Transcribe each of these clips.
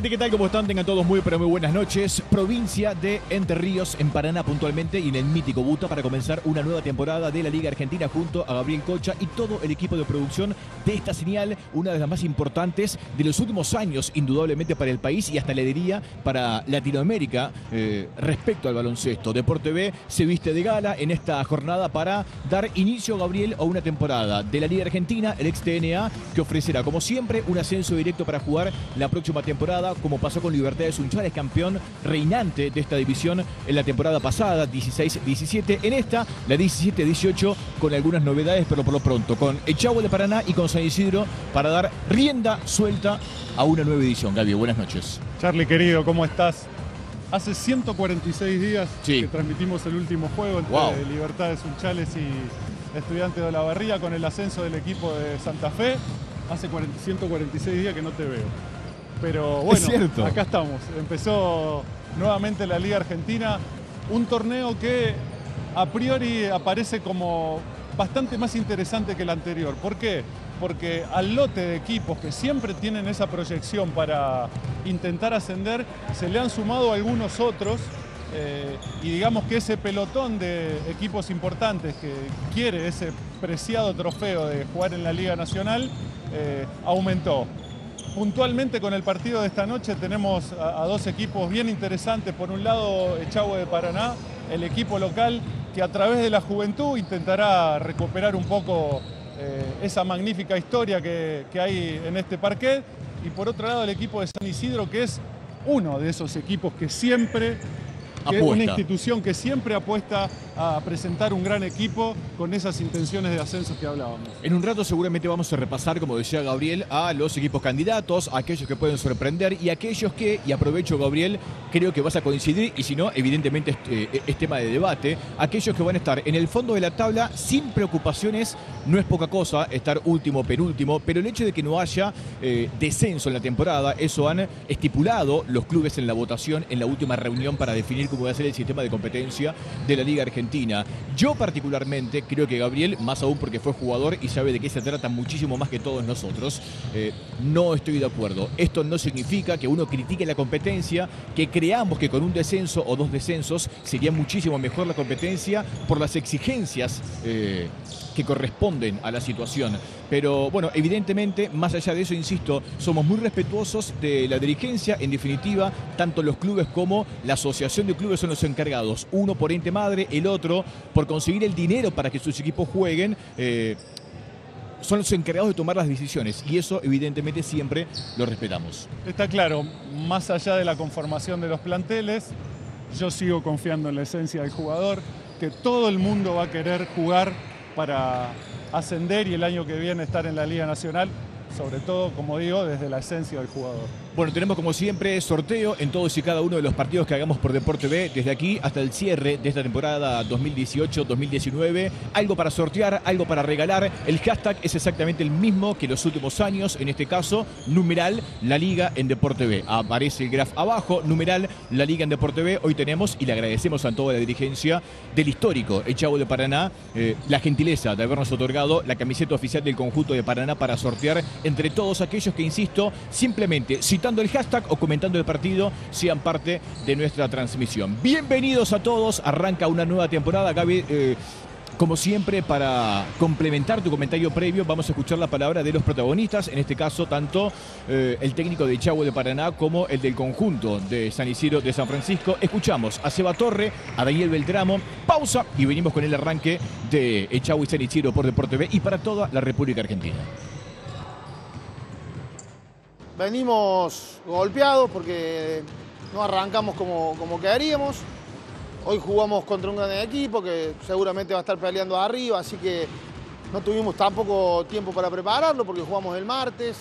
¿qué tal? ¿Cómo están? Tengan todos muy, pero muy buenas noches. Provincia de Entre Ríos, en Paraná puntualmente, y en el mítico Buta para comenzar una nueva temporada de la Liga Argentina junto a Gabriel Cocha y todo el equipo de producción de esta señal, una de las más importantes de los últimos años, indudablemente para el país y hasta le diría para Latinoamérica eh, respecto al baloncesto. Deporte B se viste de gala en esta jornada para dar inicio, Gabriel, a una temporada de la Liga Argentina, el ex-TNA, que ofrecerá, como siempre, un ascenso directo para jugar la próxima temporada, como pasó con Libertad de Sunchales, campeón reinante de esta división en la temporada pasada, 16-17. En esta, la 17-18, con algunas novedades, pero por lo pronto, con Echagua de Paraná y con San Isidro para dar rienda suelta a una nueva edición. Gaby, buenas noches. Charlie, querido, ¿cómo estás? Hace 146 días Sí. que transmitimos el último juego entre Wow. Libertad de Sunchales y Estudiantes de la Barría con el ascenso del equipo de Santa Fe. Hace 40 146 días que no te veo. Pero bueno, acá estamos. Empezó nuevamente la Liga Argentina, un torneo que a priori aparece como bastante más interesante que el anterior. ¿Por qué? Porque al lote de equipos que siempre tienen esa proyección para intentar ascender, se le han sumado algunos otros eh, y digamos que ese pelotón de equipos importantes que quiere ese preciado trofeo de jugar en la Liga Nacional eh, aumentó. Puntualmente con el partido de esta noche tenemos a, dos equipos bien interesantes. Por un lado, Echagüe de Paraná, el equipo local que a través de la juventud intentará recuperar un poco eh, esa magnífica historia que, que hay en este parquet. Y por otro lado, el equipo de San Isidro, que es uno de esos equipos que siempre que es una institución que siempre apuesta a presentar un gran equipo con esas intenciones de ascenso que hablábamos. En un rato seguramente vamos a repasar, como decía Gabriel, a los equipos candidatos, a aquellos que pueden sorprender y aquellos que, y aprovecho Gabriel, creo que vas a coincidir, y si no, evidentemente es, eh, es tema de debate, aquellos que van a estar en el fondo de la tabla sin preocupaciones, no es poca cosa estar último, penúltimo, pero el hecho de que no haya eh, descenso en la temporada, eso han estipulado los clubes en la votación en la última reunión para definir cómo va a ser el sistema de competencia de la Liga Argentina. Yo particularmente creo que Gabriel, más aún porque fue jugador y sabe de qué se trata muchísimo más que todos nosotros, eh, no estoy de acuerdo. Esto no significa que uno critique la competencia, que creamos que con un descenso o dos descensos sería muchísimo mejor la competencia por las exigencias eh, que corresponden a la situación. Pero bueno, evidentemente, más allá de eso, insisto, somos muy respetuosos de la dirigencia. En definitiva, tanto los clubes como la asociación de clubes son los encargados. Uno por ente madre, el otro por conseguir el dinero para que sus equipos jueguen. eh, son los encargados de tomar las decisiones y eso evidentemente siempre lo respetamos. Está claro, más allá de la conformación de los planteles, yo sigo confiando en la esencia del jugador, que todo el mundo va a querer jugar para ascender y el año que viene estar en la Liga Nacional, sobre todo, como digo, desde la esencia del jugador. Bueno, tenemos como siempre sorteo en todos y cada uno de los partidos que hagamos por Deporte B, desde aquí hasta el cierre de esta temporada 2018-2019. Algo para sortear, algo para regalar. El hashtag es exactamente el mismo que los últimos años, en este caso, numeral La Liga en Deporte B. Aparece el graph abajo, numeral La Liga en Deporte B. Hoy tenemos, y le agradecemos a toda la dirigencia del histórico El Chavo de Paraná, eh, la gentileza de habernos otorgado la camiseta oficial del conjunto de Paraná para sortear entre todos aquellos que, insisto, simplemente citando el hashtag o comentando el partido, sean parte de nuestra transmisión. Bienvenidos a todos, arranca una nueva temporada. Gaby, eh, como siempre, para complementar tu comentario previo, vamos a escuchar la palabra de los protagonistas, en este caso tanto eh, el técnico de Chagua de Paraná como el del conjunto de San Isidro de San Francisco. Escuchamos a Seba Torre, a Daniel Beltramo, pausa y venimos con el arranque de Echagua y San Isidro por Deporte B y para toda la República Argentina. Venimos golpeados porque no arrancamos como, como queríamos. Hoy jugamos contra un gran equipo que seguramente va a estar peleando arriba, así que no tuvimos tampoco tiempo para prepararlo porque jugamos el martes.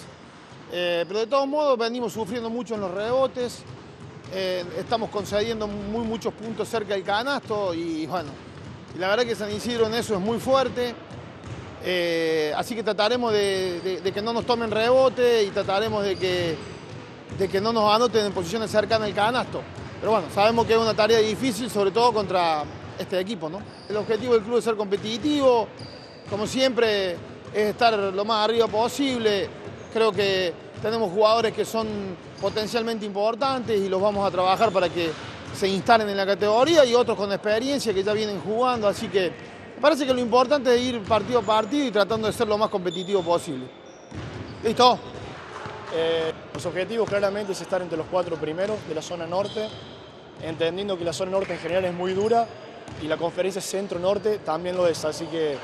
Eh, pero de todos modos venimos sufriendo mucho en los rebotes. Eh, estamos concediendo muy, muchos puntos cerca del canasto y bueno, la verdad que San Isidro en eso es muy fuerte. Eh, así que trataremos de, que no nos tomen rebote y trataremos de que, de que no nos anoten en posiciones cercanas al canasto. Pero bueno, sabemos que es una tarea difícil, sobre todo contra este equipo. ¿no? El objetivo del club es ser competitivo, como siempre, es estar lo más arriba posible. Creo que tenemos jugadores que son potencialmente importantes y los vamos a trabajar para que se instalen en la categoría y otros con experiencia que ya vienen jugando, así que parece que lo importante es ir partido a partido y tratando de ser lo más competitivo posible. ¿Listo? Eh, los objetivos claramente es estar entre los cuatro primeros de la zona norte, entendiendo que la zona norte en general es muy dura y la conferencia centro-norte también lo es, así que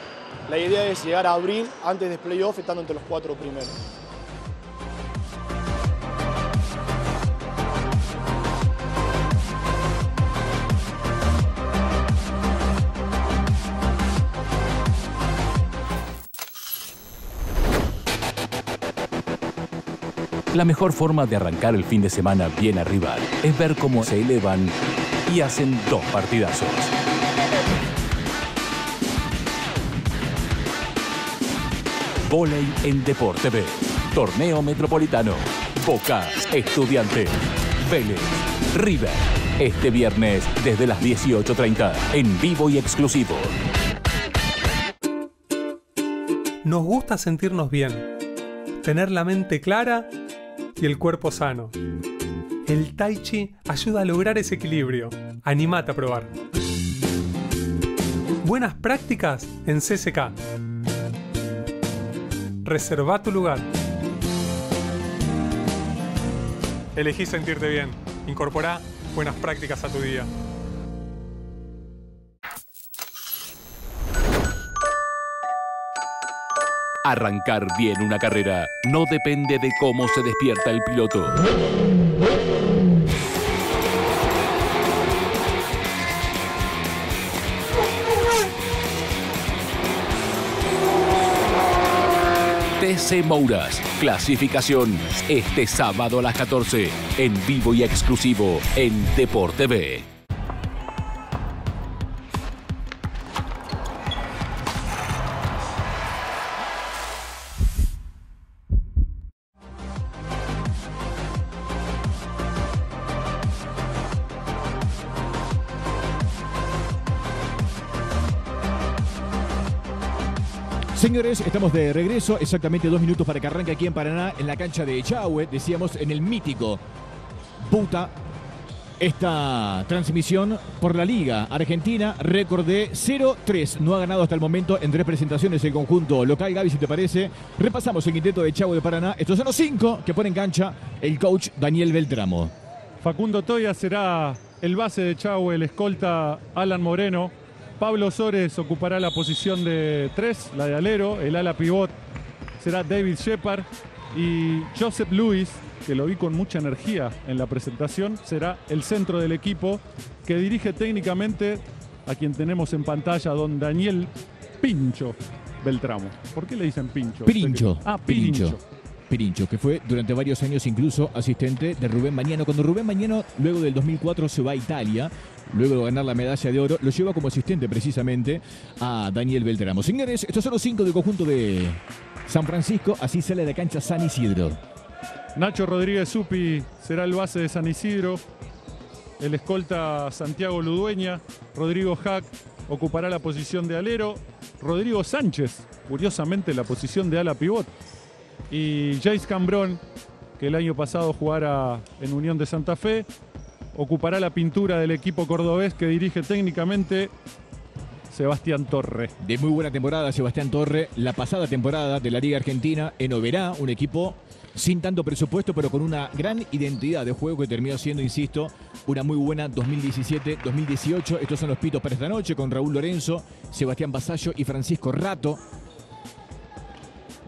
la idea es llegar a abril antes de playoff estando entre los cuatro primeros. La mejor forma de arrancar el fin de semana bien arriba es ver cómo se elevan y hacen dos partidazos. Voley en Deporte B. Torneo Metropolitano. Boca, Estudiante, Vélez, River. Este viernes desde las 18.30 en vivo y exclusivo. Nos gusta sentirnos bien, tener la mente clara y el cuerpo sano. El Tai Chi ayuda a lograr ese equilibrio. Animate a probar. Buenas prácticas en CCK. Reserva tu lugar. Elegí sentirte bien. Incorpora buenas prácticas a tu día. Arrancar bien una carrera no depende de cómo se despierta el piloto. TC Mouras, clasificación este sábado a las 14, en vivo y exclusivo en Deporte B. Señores, estamos de regreso, exactamente dos minutos para que arranque aquí en Paraná, en la cancha de Echagüe, decíamos en el mítico Buta. Esta transmisión por la Liga Argentina, récord de 0-3. No ha ganado hasta el momento en tres presentaciones el conjunto local. Gaby, si te parece, repasamos el intento de Echagüe de Paraná. Estos son los cinco que pone en cancha el coach Daniel Beltramo. Facundo Toya será el base de Echagüe, el escolta Alan Moreno. Pablo Sores ocupará la posición de tres, la de alero. El ala pivot será David Shepard. Y Joseph Lewis, que lo vi con mucha energía en la presentación, será el centro del equipo que dirige técnicamente a quien tenemos en pantalla, don Daniel Pincho Beltramo. ¿Por qué le dicen Pincho? Pirincho. Ah, Pirincho. Pirincho, que fue durante varios años incluso asistente de Rubén Mañano. Cuando Rubén Mañano, luego del 2004, se va a Italia, luego de ganar la medalla de oro, lo lleva como asistente precisamente a Daniel Beltramo. Señores, estos son los cinco del conjunto de San Francisco. Así sale de cancha San Isidro. Nacho Rodríguez Supi será el base de San Isidro. El escolta Santiago Ludueña. Rodrigo Hack ocupará la posición de alero. Rodrigo Sánchez, curiosamente, la posición de ala pivot. Y Jace Cambrón, que el año pasado jugara en Unión de Santa Fe, ocupará la pintura del equipo cordobés que dirige técnicamente Sebastián Torre. De muy buena temporada, Sebastián Torre. La pasada temporada de la Liga Argentina en Oberá, un equipo sin tanto presupuesto, pero con una gran identidad de juego que terminó siendo, insisto, una muy buena 2017-2018. Estos son los pitos para esta noche con Raúl Lorenzo, Sebastián Basallo y Francisco Rato.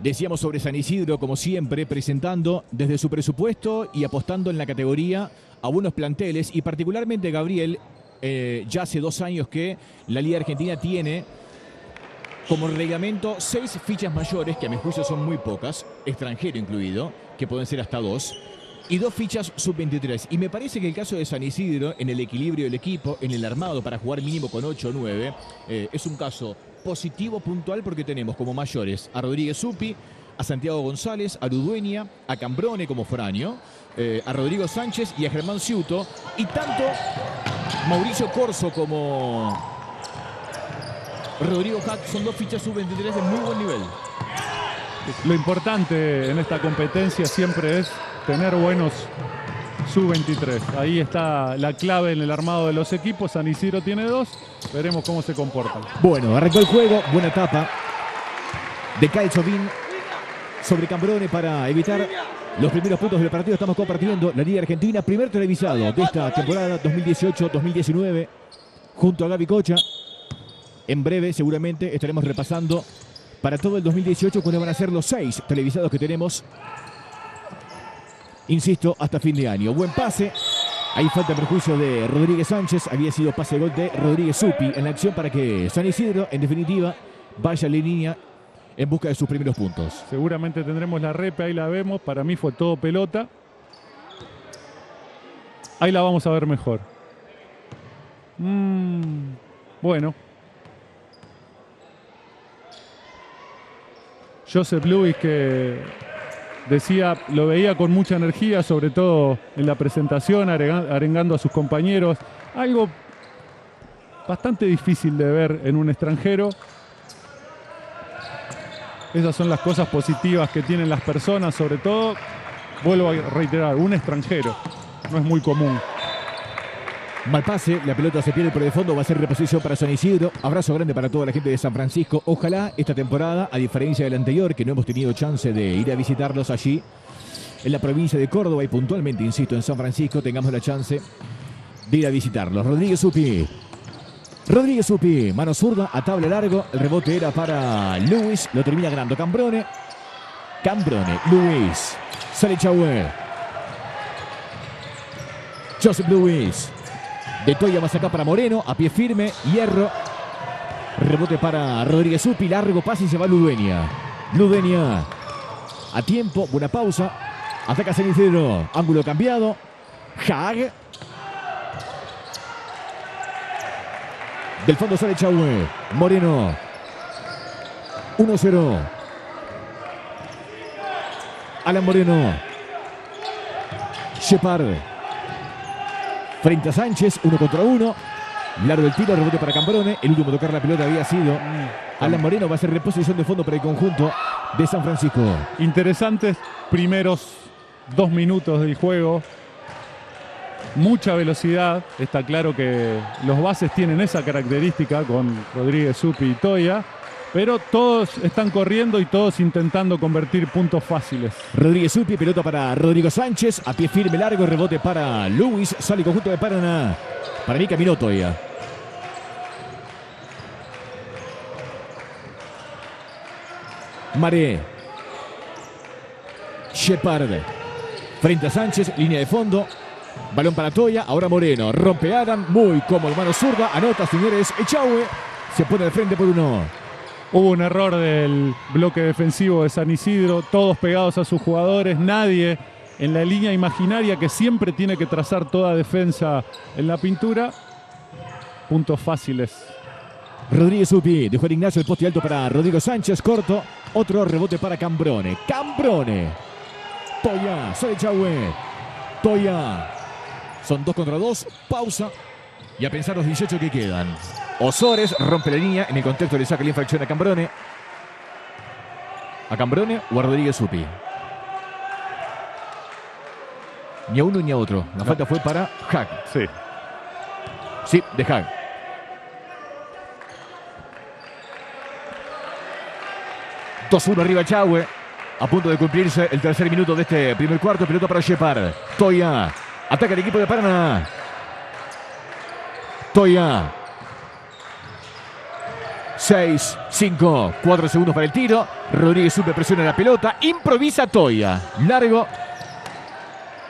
Decíamos sobre San Isidro, como siempre, presentando desde su presupuesto y apostando en la categoría a buenos planteles y particularmente Gabriel, eh, ya hace dos años que la Liga Argentina tiene como reglamento seis fichas mayores, que a mi juicio son muy pocas, extranjero incluido, que pueden ser hasta dos, y dos fichas sub-23. Y me parece que el caso de San Isidro, en el equilibrio del equipo, en el armado para jugar mínimo con 8 o 9, eh, es un caso positivo, puntual, porque tenemos como mayores a Rodríguez Supi, a Santiago González, a Ludueña, a Cambrone como Foraño, eh, a Rodrigo Sánchez y a Germán Ciuto, y tanto Mauricio Corso como Rodrigo Hack son dos fichas sub-23 de muy buen nivel. Lo importante en esta competencia siempre es tener buenos sub-23. Ahí está la clave en el armado de los equipos. San Isidro tiene dos. Veremos cómo se comportan. Bueno, arrancó el juego, buena etapa de Kyle Chauvin sobre Cambrone para evitar los primeros puntos del partido. Estamos compartiendo la Liga Argentina, primer televisado de esta temporada 2018-2019, junto a Gaby Cocha. En breve, seguramente, estaremos repasando para todo el 2018 cuáles van a ser los seis televisados que tenemos. Insisto, hasta fin de año. Buen pase. Ahí falta perjuicio de Rodríguez Sánchez. Había sido pase gol de Rodríguez Supi en la acción para que San Isidro, en definitiva, vaya a la línea en busca de sus primeros puntos. Seguramente tendremos la repe, ahí la vemos. Para mí fue todo pelota. Ahí la vamos a ver mejor. Mm, bueno. Joseph Lewis que decía, lo veía con mucha energía, sobre todo en la presentación, arengando a sus compañeros. Algo bastante difícil de ver en un extranjero. Esas son las cosas positivas que tienen las personas, sobre todo, vuelvo a reiterar, un extranjero. No es muy común. Mal pase, la pelota se pierde por el fondo, va a ser reposición para San Isidro. Abrazo grande para toda la gente de San Francisco. Ojalá esta temporada, a diferencia del anterior, que no hemos tenido chance de ir a visitarlos allí, en la provincia de Córdoba y puntualmente, insisto, en San Francisco, tengamos la chance de ir a visitarlos. Rodríguez Supi. Rodríguez Supi, mano zurda, a tabla largo. El rebote era para Luis, lo termina ganando Cambrone. Cambrone, Luis. Sale Chahue. Joseph Luis. De Toya más acá para Moreno, a pie firme, hierro. Rebote para Rodríguez Supi, largo pase y se va Ludenia. Ludenia. A tiempo, buena pausa. Ataca Isidro, ángulo cambiado. Hag. Del fondo sale Chahue. Moreno. 1-0. Alan Moreno. Shepard. Frente a Sánchez, uno contra uno. Largo el tiro, rebote para Cambrone. El último tocar la pelota había sido Alan Moreno. Va a ser reposición de fondo para el conjunto de San Francisco. Interesantes primeros dos minutos del juego. Mucha velocidad. Está claro que los bases tienen esa característica con Rodríguez Supi y Toya. Pero todos están corriendo y todos intentando convertir puntos fáciles. Rodríguez Supi, pelota para Rodrigo Sánchez. A pie firme, largo, rebote para Luis. Sale conjunto de Paraná. Para mí caminó Toya. Maré. Shepard. Frente a Sánchez, línea de fondo. Balón para Toya, ahora Moreno. Rompe Adam, muy cómodo, mano zurda. Anota, señores. Echagüe se pone de frente por uno. Hubo un error del bloque defensivo de San Isidro, todos pegados a sus jugadores, nadie en la línea imaginaria que siempre tiene que trazar toda defensa en la pintura. Puntos fáciles. Rodríguez Upi, dejó el Ignacio el poste alto para Rodrigo Sánchez, corto. Otro rebote para Cambrone. Cambrone. Toya, sale Chahue. Toya. Son dos contra dos. Pausa. Y a pensar los 18 que quedan. Osores rompe la línea. En el contexto le saca la infracción a Cambrone. ¿A Cambrone o a Rodríguez Upi? Ni a uno ni a otro. La falta fue para Hack. Sí. Sí, de Hack. Dos 1 arriba Chahue. A punto de cumplirse el tercer minuto de este primer cuarto. Pelota para Shepard. Toya. Ataca el equipo de Paraná. Toya. 6, 5, 4 segundos para el tiro. Rodríguez Supe presiona la pelota. Improvisa Toya. Largo.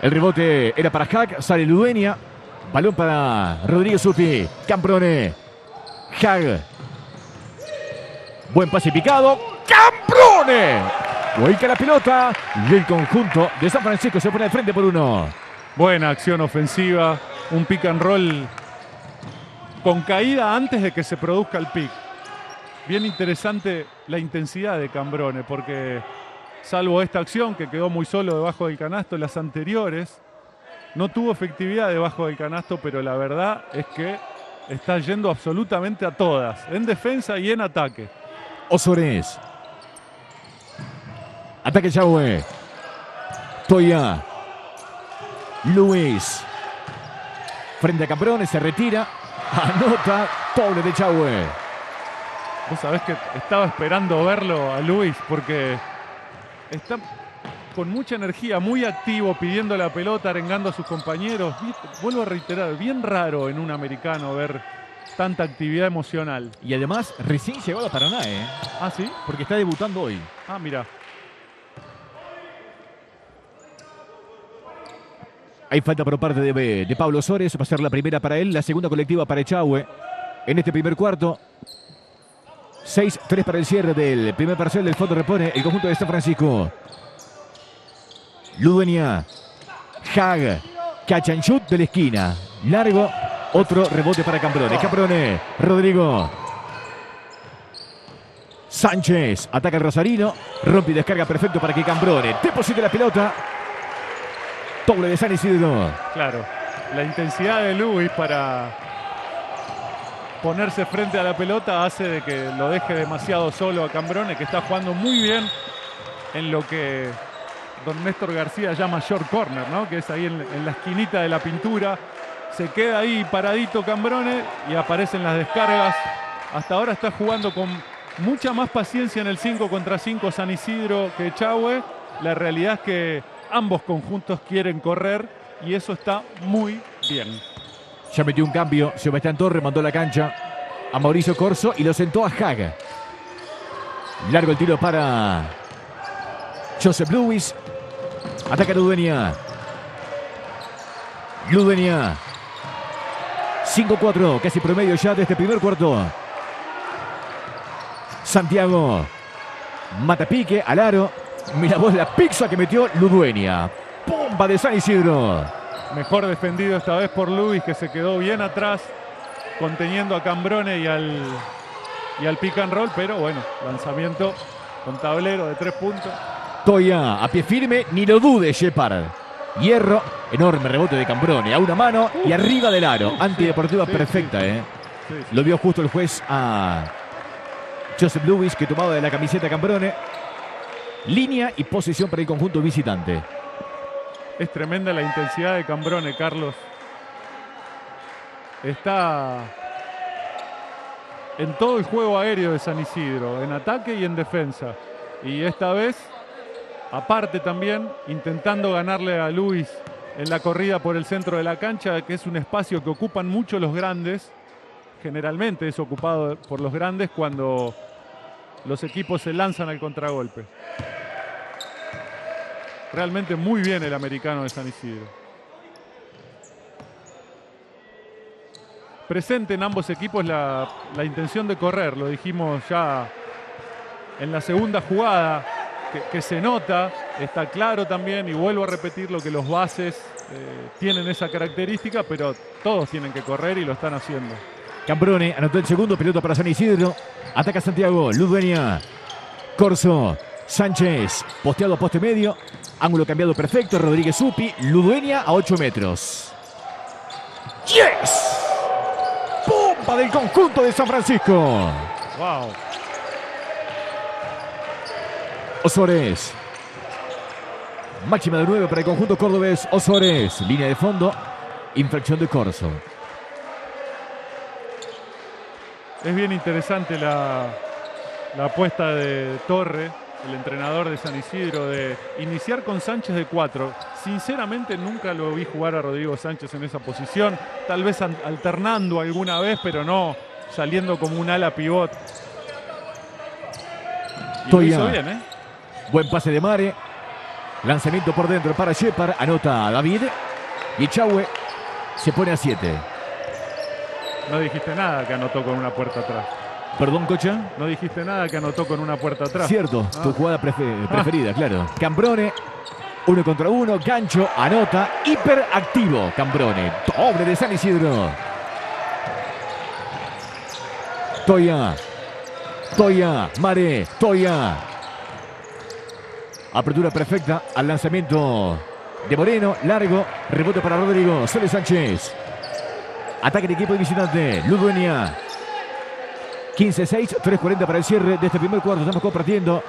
El rebote era para Hack. Sale Ludenia. Balón para Rodríguez Supi. Camprone. Hag. Buen pase picado. ¡Camprone! Vuelca la pelota. Y el conjunto de San Francisco se pone al frente por uno. Buena acción ofensiva, un pick and roll con caída antes de que se produzca el pick. Bien interesante la intensidad de Cambrone, porque salvo esta acción que quedó muy solo debajo del canasto, las anteriores no tuvo efectividad debajo del canasto, pero la verdad es que está yendo absolutamente a todas, en defensa y en ataque. Osores. Ataque Chahue. Toya. Luis. Frente a Camprones, se retira. Anota. Pobre de Chahue. Vos sabés que estaba esperando verlo a Luis porque está con mucha energía, muy activo, pidiendo la pelota, arengando a sus compañeros. Vi- Vuelvo a reiterar, bien raro en un americano ver tanta actividad emocional. Y además, recién llegado a Paraná, ¿eh? Ah, sí. Porque está debutando hoy. Ah, mira. Hay falta por parte de, de Pablo Sores. Va a ser la primera para él, la segunda colectiva para Echagüe. En este primer cuarto. 6-3 para el cierre del primer parcial del fondo repone el conjunto de San Francisco. Ludueña. Hag. Shoot de la esquina. Largo. Otro rebote para Cambrone. Cambrone. Rodrigo. Sánchez. Ataca el Rosarino. Rompe y descarga perfecto para que Cambrone deposite la pelota. Doble de San Isidro. Claro, la intensidad de Luis para ponerse frente a la pelota hace de que lo deje demasiado solo a Cambrone, que está jugando muy bien en lo que don Néstor García llama short corner, ¿no? que es ahí en, la esquinita de la pintura. Se queda ahí paradito Cambrone y aparecen las descargas. Hasta ahora está jugando con mucha más paciencia en el 5 contra 5 San Isidro que Chahue. La realidad es que ambos conjuntos quieren correr y eso está muy bien. Ya metió un cambio. Sebastián Torre mandó la cancha a Mauricio Corso y lo sentó a Haga. Largo el tiro para Joseph Lewis. Ataca Ludenia. Ludenia. 5-4, casi promedio ya de este primer cuarto. Santiago. Mata pique al aro. Mira vos la pizza que metió Ludueña. Pomba de San Isidro. Mejor defendido esta vez por Luis, que se quedó bien atrás, conteniendo a Cambrone y al, y al pick and roll, pero bueno, lanzamiento con tablero de tres puntos. Toya a pie firme, ni lo dude Shepard. Hierro, enorme rebote de Cambrone, a una mano y arriba del aro. Antideportiva sí, perfecta, ¿eh? Sí. Lo vio justo el juez a Joseph Lewis, que tomaba de la camiseta Cambrone. Línea y posición para el conjunto visitante. Es tremenda la intensidad de Cambrone, Carlos. Está en todo el juego aéreo de San Isidro, en ataque y en defensa. Y esta vez, aparte también, intentando ganarle a Luis en la corrida por el centro de la cancha, que es un espacio que ocupan mucho los grandes. Generalmente es ocupado por los grandes cuando los equipos se lanzan al contragolpe. Realmente muy bien el americano de San Isidro. Presente en ambos equipos la, la intención de correr, lo dijimos ya en la segunda jugada, que, se nota, está claro también, y vuelvo a repetir lo que los bases eh, tienen esa característica, pero todos tienen que correr y lo están haciendo. Cambrone anotó el segundo, pelota para San Isidro. Ataca Santiago, Ludueña. Corso, Sánchez, posteado a poste medio. Ángulo cambiado perfecto, Rodríguez Supi. Ludueña a 8 metros. ¡Yes! ¡Pompa del conjunto de San Francisco! ¡Wow! Osores. Máxima de 9 para el conjunto cordobés. Osores. Línea de fondo. Infracción de Corso. Es bien interesante la, la apuesta de Torre, el entrenador de San Isidro, de iniciar con Sánchez de 4. Sinceramente nunca lo vi jugar a Rodrigo Sánchez en esa posición, tal vez an- alternando alguna vez, pero no saliendo como un ala pivot. Y lo hizo bien, ¿eh? Buen pase de Mare. Lanzamiento por dentro para Shepard. Anota a David. Y Echagüe se pone a 7. No dijiste nada que anotó con una puerta atrás. Perdón, Cocha. No dijiste nada que anotó con una puerta atrás. Cierto, Ah. tu jugada prefe- preferida, claro. Cambrone, uno contra uno, gancho, anota, hiperactivo. Cambrone, doble de San Isidro. Toya, Toya, Mare, Toya. Apertura perfecta al lanzamiento de Moreno, largo, rebote para Rodrigo, Sole Sánchez. Ataque de equipo de visitante, Ludueña. 15-6, 3-40 para el cierre de este primer cuarto. Estamos compartiendo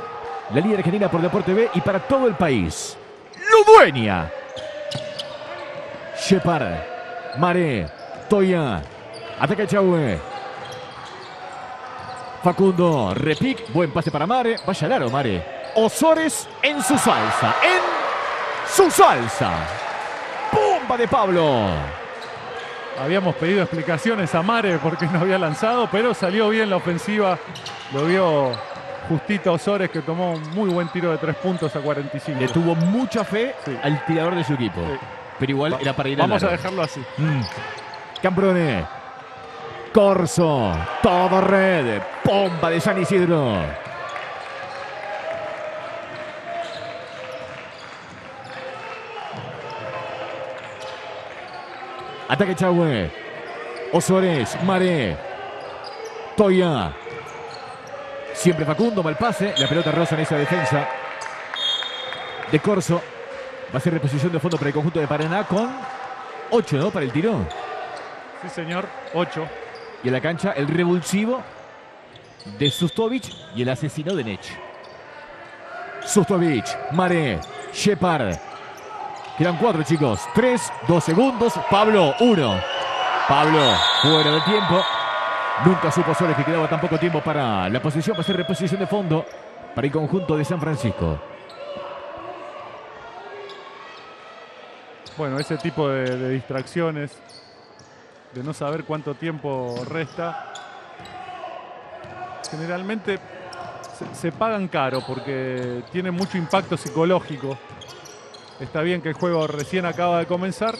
la Liga Argentina por Deporte B y para todo el país. Ludueña. Shepard. Mare. Toya. Ataca Chahue. Facundo. Repic. Buen pase para Mare. Vaya al aro, Mare. Osores en su salsa. En su salsa. Bomba de Pablo. Habíamos pedido explicaciones a Mare porque no había lanzado, pero salió bien la ofensiva. Lo vio justito Osores que tomó un muy buen tiro de tres puntos a 45. Le tuvo mucha fe Sí. al tirador de su equipo. Sí. Pero igual era para ir Vamos a dejarlo así. Mm. Camprone. Corso. Todo red. Bomba de San Isidro. Ataque Chahue. Osores. Mare. Toya. Siempre Facundo, mal pase. La pelota rosa en esa defensa. De Corso. Va a ser reposición de fondo para el conjunto de Paraná con 8, ¿no? Para el tiro. Sí, señor. 8. Y en la cancha el revulsivo de Sustovic y el asesino de Nech. Sustovic, Mare, Shepard. Quedan cuatro chicos. Tres, dos segundos. Pablo, uno. Pablo, fuera de tiempo. Nunca supo Soles que quedaba tan poco tiempo para la posición. Va a ser reposición de fondo para el conjunto de San Francisco. Bueno, ese tipo de, distracciones, de no saber cuánto tiempo resta, generalmente se, se pagan caro porque tienen mucho impacto psicológico. Está bien que el juego recién acaba de comenzar,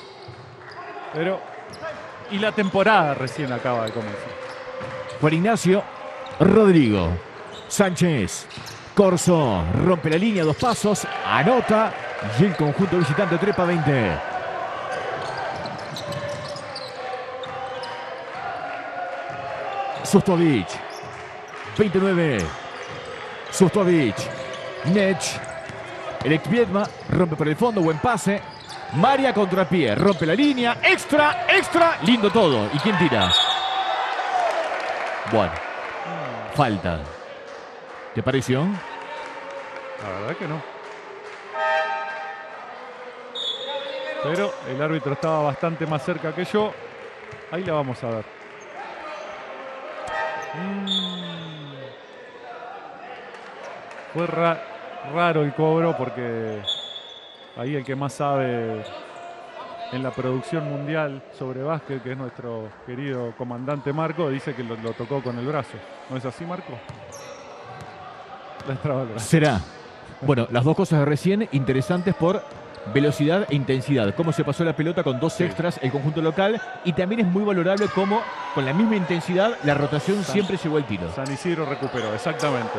pero... Y la temporada recién acaba de comenzar. Juan Ignacio, Rodrigo, Sánchez, Corso, rompe la línea, dos pasos, anota y el conjunto visitante trepa 20. Sustovic, 29. Sustovic, Nech, el ex Viedma, rompe por el fondo, buen pase. Maria contrapié, rompe la línea, extra, extra, lindo todo. ¿Y quién tira? Bueno, falta. ¿Te pareció? La verdad que no. Pero el árbitro estaba bastante más cerca que yo. Ahí la vamos a ver. Mm. Raro el cobro porque ahí el que más sabe en la producción mundial sobre básquet, que es nuestro querido comandante Marco, dice que lo, lo tocó con el brazo. ¿No es así, Marco? Será. Bueno, las dos cosas de recién interesantes por velocidad e intensidad. Cómo se pasó la pelota con dos Sí. extras el conjunto local. Y también es muy valorable cómo con la misma intensidad la rotación San- siempre llegó al tiro. San Isidro recuperó, exactamente.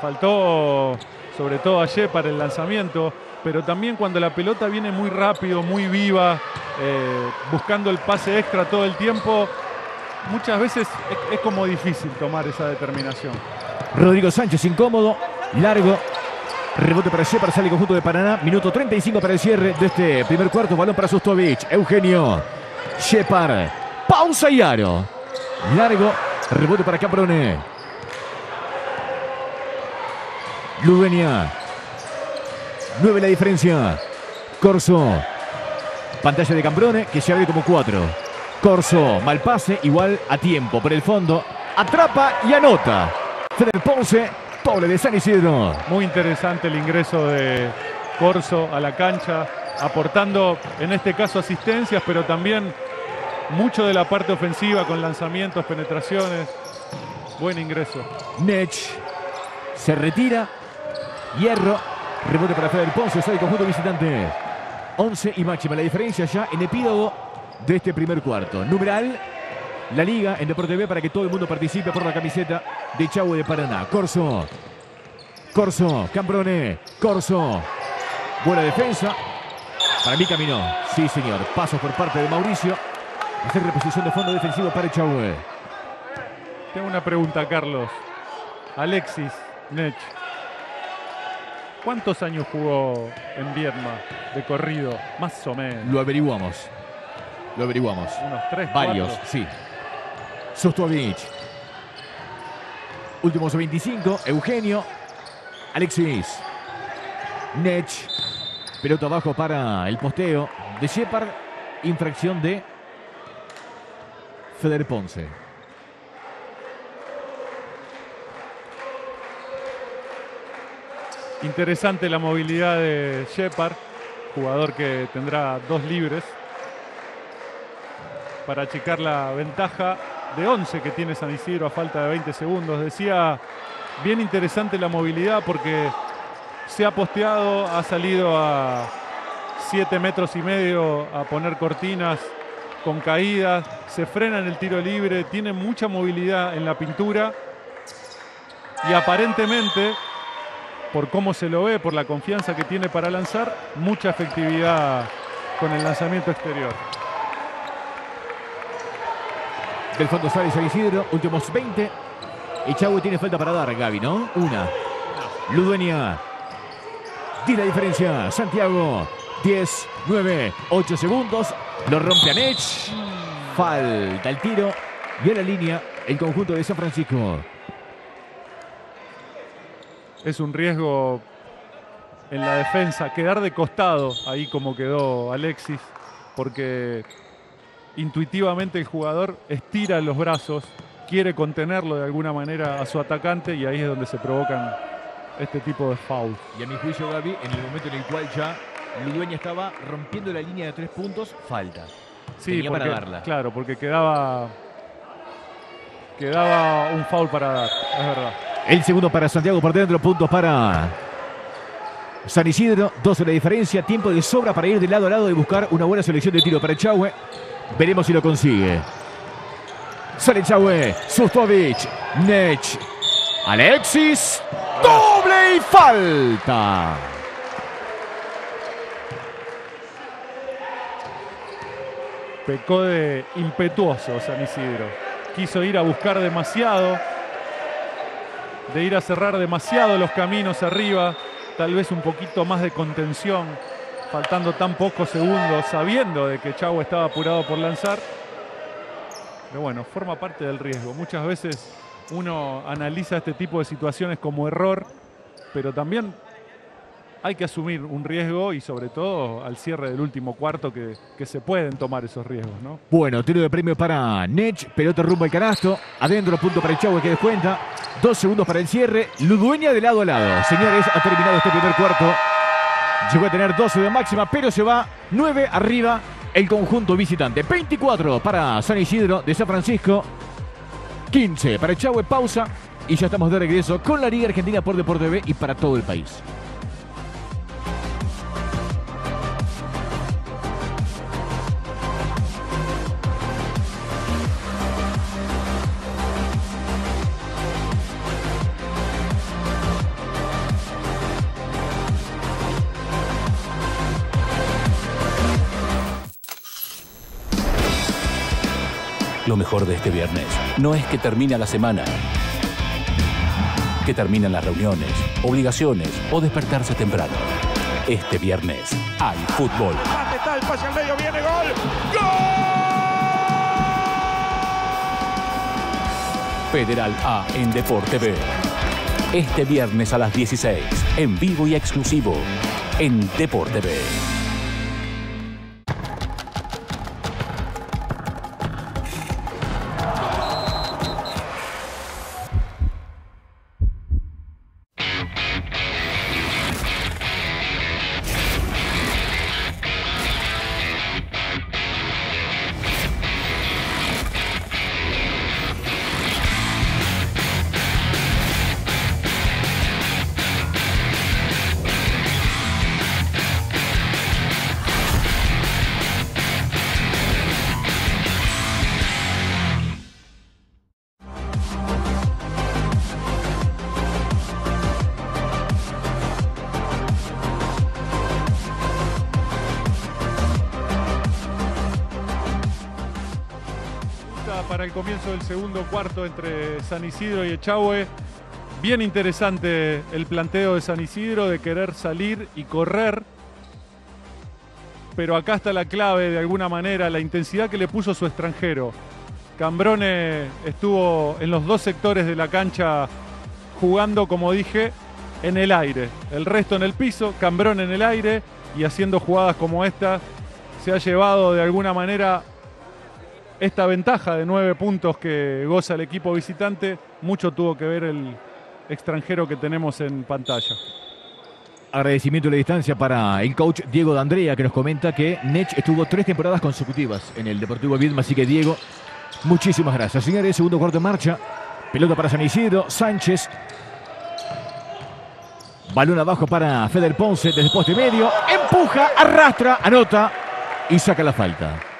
Faltó sobre todo ayer para el lanzamiento, pero también cuando la pelota viene muy rápido, muy viva, eh, buscando el pase extra todo el tiempo, muchas veces es, como difícil tomar esa determinación. Rodrigo Sánchez incómodo, largo. Rebote para Shepard, sale el conjunto de Paraná. Minuto 35 para el cierre de este primer cuarto. Balón para Sustovic. Eugenio. Shepard. Pausa y aro. Largo. Rebote para Caprone. Ludenia. 9 la diferencia. Corso. Pantalla de Camprone que se abre como 4. Corso. Mal pase. Igual a tiempo. Por el fondo. Atrapa y anota. Feder Ponce. Poble de San Isidro. Muy interesante el ingreso de Corso a la cancha, aportando en este caso asistencias, pero también mucho de la parte ofensiva con lanzamientos, penetraciones. Buen ingreso. Nech se retira. Hierro. Rebote para Feder Ponce. Sale el conjunto visitante. 11 y máxima la diferencia ya en epílogo de este primer cuarto. Numeral. La liga en Deporte B para que todo el mundo participe por la camiseta de Chahue de Paraná. Corso. Corso. Cambrone. Corso. Buena defensa. Para mí caminó. Sí, señor. Pasos por parte de Mauricio. Hacer reposición de fondo defensivo para Chahue. Tengo una pregunta, Carlos. Alexis Nech. ¿Cuántos años jugó en Viedma de corrido? Más o menos. Lo averiguamos. Lo averiguamos. Unos tres, Varios, cuatro. sí. Sustovic. Últimos 25. Eugenio. Alexis. Nech. Pelota abajo para el posteo de Shepard. Infracción de Feder Ponce. Interesante la movilidad de Shepard, jugador que tendrá dos libres para achicar la ventaja de 11 que tiene San Isidro a falta de 20 segundos. Decía, bien interesante la movilidad porque se ha posteado, ha salido a 7 metros y medio a poner cortinas con caídas, se frena en el tiro libre, tiene mucha movilidad en la pintura y aparentemente, por cómo se lo ve, por la confianza que tiene para lanzar, mucha efectividad con el lanzamiento exterior. Del fondo sale San Isidro, últimos 20. Y Chau tiene falta para dar, Gaby, ¿no? Una. Ludueña. Tiene la diferencia. Santiago. 10, 9, 8 segundos. Lo rompe a Nech. Falta el tiro. Y a la línea el conjunto de San Francisco. Es un riesgo en la defensa. Quedar de costado ahí como quedó Alexis. Porque intuitivamente el jugador estira los brazos, quiere contenerlo de alguna manera a su atacante y ahí es donde se provocan este tipo de foul. Y a mi juicio, Gaby, en el momento en el cual ya Ludueña estaba rompiendo la línea de tres puntos, falta. Sí, Tenía porque, para darla. claro, porque quedaba quedaba un foul para dar, es verdad. El segundo para Santiago por dentro, puntos para San Isidro, 12 la diferencia, tiempo de sobra para ir de lado a lado y buscar una buena selección de tiro para Chahue. Veremos si lo consigue. Sale Chahue, Sustovic, Nech, Alexis, doble y falta. Pecó de impetuoso San Isidro. Quiso ir a buscar demasiado, de ir a cerrar demasiado los caminos arriba, tal vez un poquito más de contención, faltando tan pocos segundos, sabiendo de que Chavo estaba apurado por lanzar. Pero bueno, forma parte del riesgo. Muchas veces uno analiza este tipo de situaciones como error, pero también hay que asumir un riesgo y sobre todo al cierre del último cuarto que, que se pueden tomar esos riesgos, ¿no? Bueno, tiro de premio para Nech, pelota rumbo al canasto, adentro punto para el Chahue que descuenta, dos segundos para el cierre, Ludueña de lado a lado. Señores, ha terminado este primer cuarto. Llegó a tener 12 de máxima, pero se va 9 arriba el conjunto visitante. 24 para San Isidro de San Francisco. 15 para Chahue, pausa. Y ya estamos de regreso con la Liga Argentina por Deporte B y para todo el país. Mejor de este viernes no es que termina la semana, que terminan las reuniones, obligaciones o despertarse temprano. Este viernes hay fútbol. está el pase al medio, viene gol. Federal A en Deporte B. Este viernes a las 16, en vivo y exclusivo, en Deporte B. el segundo cuarto entre San Isidro y Echagüe. Bien interesante el planteo de San Isidro de querer salir y correr. Pero acá está la clave de alguna manera, la intensidad que le puso su extranjero. Cambrone estuvo en los dos sectores de la cancha jugando, como dije, en el aire, el resto en el piso, Cambrón en el aire y haciendo jugadas como esta, se ha llevado de alguna manera esta ventaja de nueve puntos que goza el equipo visitante. Mucho tuvo que ver el extranjero que tenemos en pantalla. Agradecimiento a la distancia para el coach Diego D'Andrea que nos comenta que Nech estuvo tres temporadas consecutivas en el Deportivo Viedma, así que Diego, muchísimas gracias. Señores, segundo cuarto en marcha. Pelota para San Isidro, Sánchez. Balón abajo para Feder Ponce desde poste medio. Empuja, arrastra, anota y saca la falta.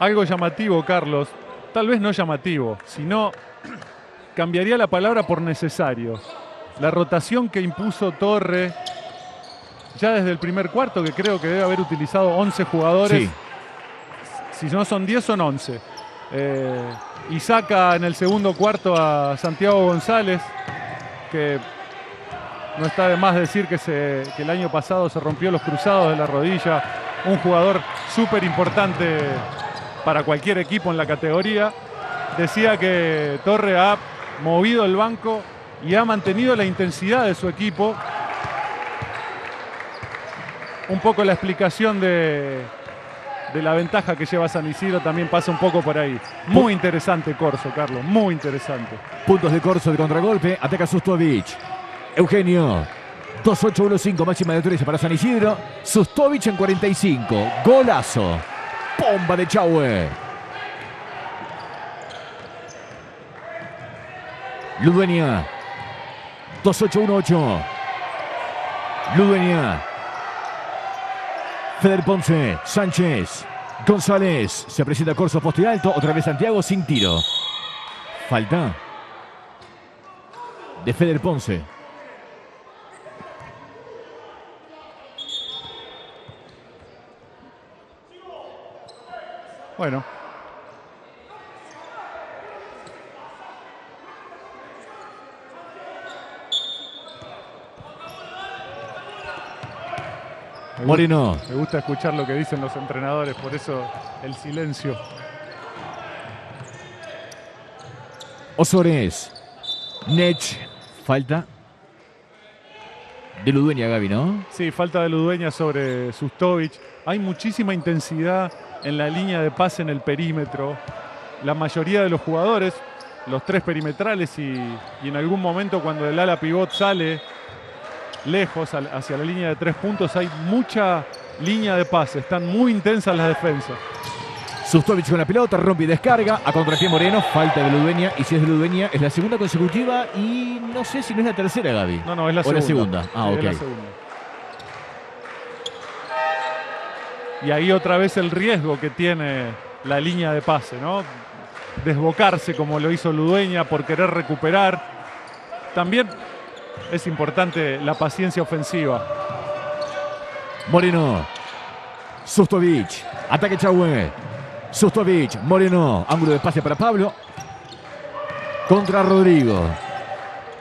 Algo llamativo, Carlos. Tal vez no llamativo, sino cambiaría la palabra por necesario. La rotación que impuso Torre ya desde el primer cuarto, que creo que debe haber utilizado 11 jugadores. Sí. Si no son 10, son 11. Eh, y saca en el segundo cuarto a Santiago González, que no está de más decir que, se, que el año pasado se rompió los cruzados de la rodilla. Un jugador súper importante para cualquier equipo en la categoría. Decía que Torre ha movido el banco y ha mantenido la intensidad de su equipo. Un poco la explicación de, de la ventaja que lleva San Isidro también pasa un poco por ahí. Muy interesante Corso, Carlos, muy interesante. Puntos de corso de contragolpe. Ataca Sustovic. Eugenio. 2-8-1-5 máxima de 13 para San Isidro. Sustovic en 45. Golazo. Bomba de Chahue. Ludueña. 2-8-1-8. Ludueña. Feder Ponce. Sánchez. González. Se presenta Corso poste alto. Otra vez Santiago sin tiro. Falta. De Feder Ponce. Bueno. Me. Me gusta escuchar lo que dicen los entrenadores, por eso el silencio. Osores. Nech. Falta. De Ludueña, Gaby, ¿no? Sí, falta de Ludueña sobre Sustovic. Hay muchísima intensidad en la línea de pase en el perímetro. La mayoría de los jugadores, los tres perimetrales y, y en algún momento cuando el ala pivot sale lejos al- hacia la línea de tres puntos, hay mucha línea de pase. Están muy intensas las defensas. Sustovic con la pelota, rompe y descarga. A contrapié Moreno, falta de Ludueña. Y si es de Ludueña, es la segunda consecutiva. Y no sé si no es la tercera, Gaby. No, no, es la O segunda. la segunda. Ah, Sí, ok. es la segunda. Y ahí otra vez el riesgo que tiene la línea de pase, ¿no? Desbocarse como lo hizo Ludueña por querer recuperar. También es importante la paciencia ofensiva. Moreno. Sustovic. Ataque Chahue. Sustovic. Moreno. Ángulo de pase para Pablo. Contra Rodrigo.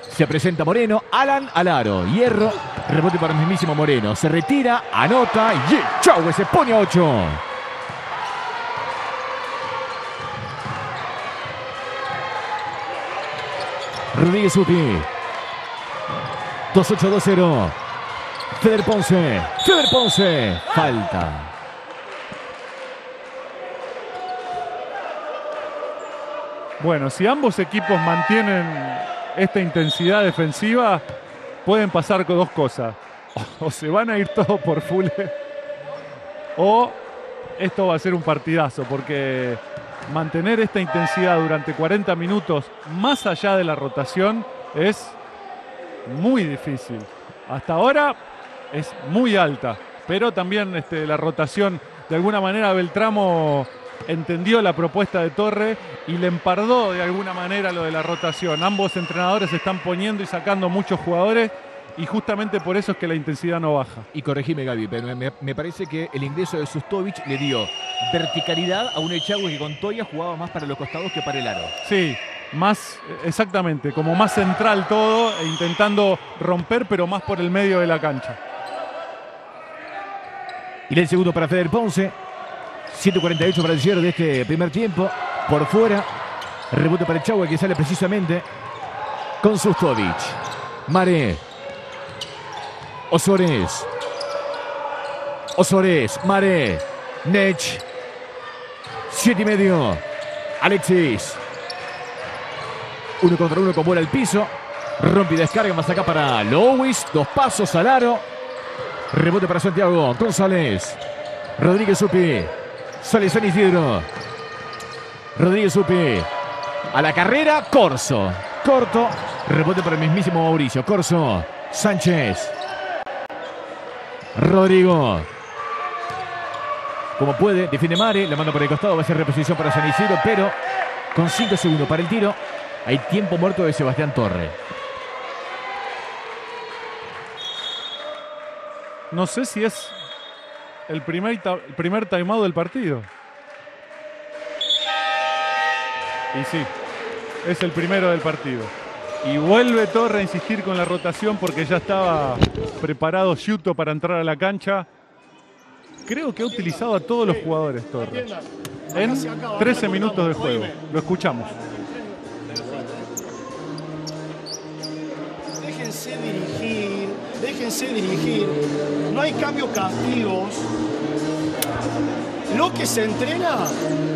Se presenta Moreno. Alan Alaro. Hierro. Rebote para el mismísimo Moreno. Se retira. Anota. Y Chahue se pone a 8. Rodríguez Uti. 2-8-2-0. Feder Ponce. Feder Ponce. Falta. Bueno, si ambos equipos mantienen esta intensidad defensiva, pueden pasar dos cosas. O se van a ir todos por full, o esto va a ser un partidazo, porque mantener esta intensidad durante 40 minutos, más allá de la rotación, es muy difícil. Hasta ahora es muy alta, pero también este, la rotación, de alguna manera Beltramo entendió la propuesta de Torre y le empardó de alguna manera lo de la rotación. Ambos entrenadores están poniendo y sacando muchos jugadores y justamente por eso es que la intensidad no baja. Y corregime, Gaby, pero me, me parece que el ingreso de Sustovic le dio verticalidad a un Echagüe que con Toya jugaba más para los costados que para el aro. Sí, más exactamente, como más central todo e intentando romper, pero más por el medio de la cancha. Y el segundo para Feder Ponce. 148 para el cierre de este primer tiempo. Por fuera. Rebote para Echagüe que sale precisamente con Sustovic. Mare. Osores. Osores. Mare. Nech. Siete y medio. Alexis. Uno contra uno con bola al piso. Rompe y descarga más acá para Lowis. Dos pasos al aro. Rebote para Santiago. González. Rodríguez Supi. Sale San Isidro. Rodríguez Supi. A la carrera. Corso. Corto. Rebote para el mismísimo Mauricio. Corso. Sánchez. Rodrigo. Como puede, defiende Mare, la manda por el costado, va a ser reposición para San Isidro, pero con 5 segundos para el tiro, hay tiempo muerto de Sebastián Torre. No sé si es el primer, el primer del partido. Y sí, es el primero del partido. Y vuelve Torre a insistir con la rotación porque ya estaba preparado Yuto para entrar a la cancha. Creo que ha utilizado a todos los jugadores Torre. En 13 minutos de juego. Lo escuchamos. Déjense dirigir. No hay cambios castigos. Lo que se entrena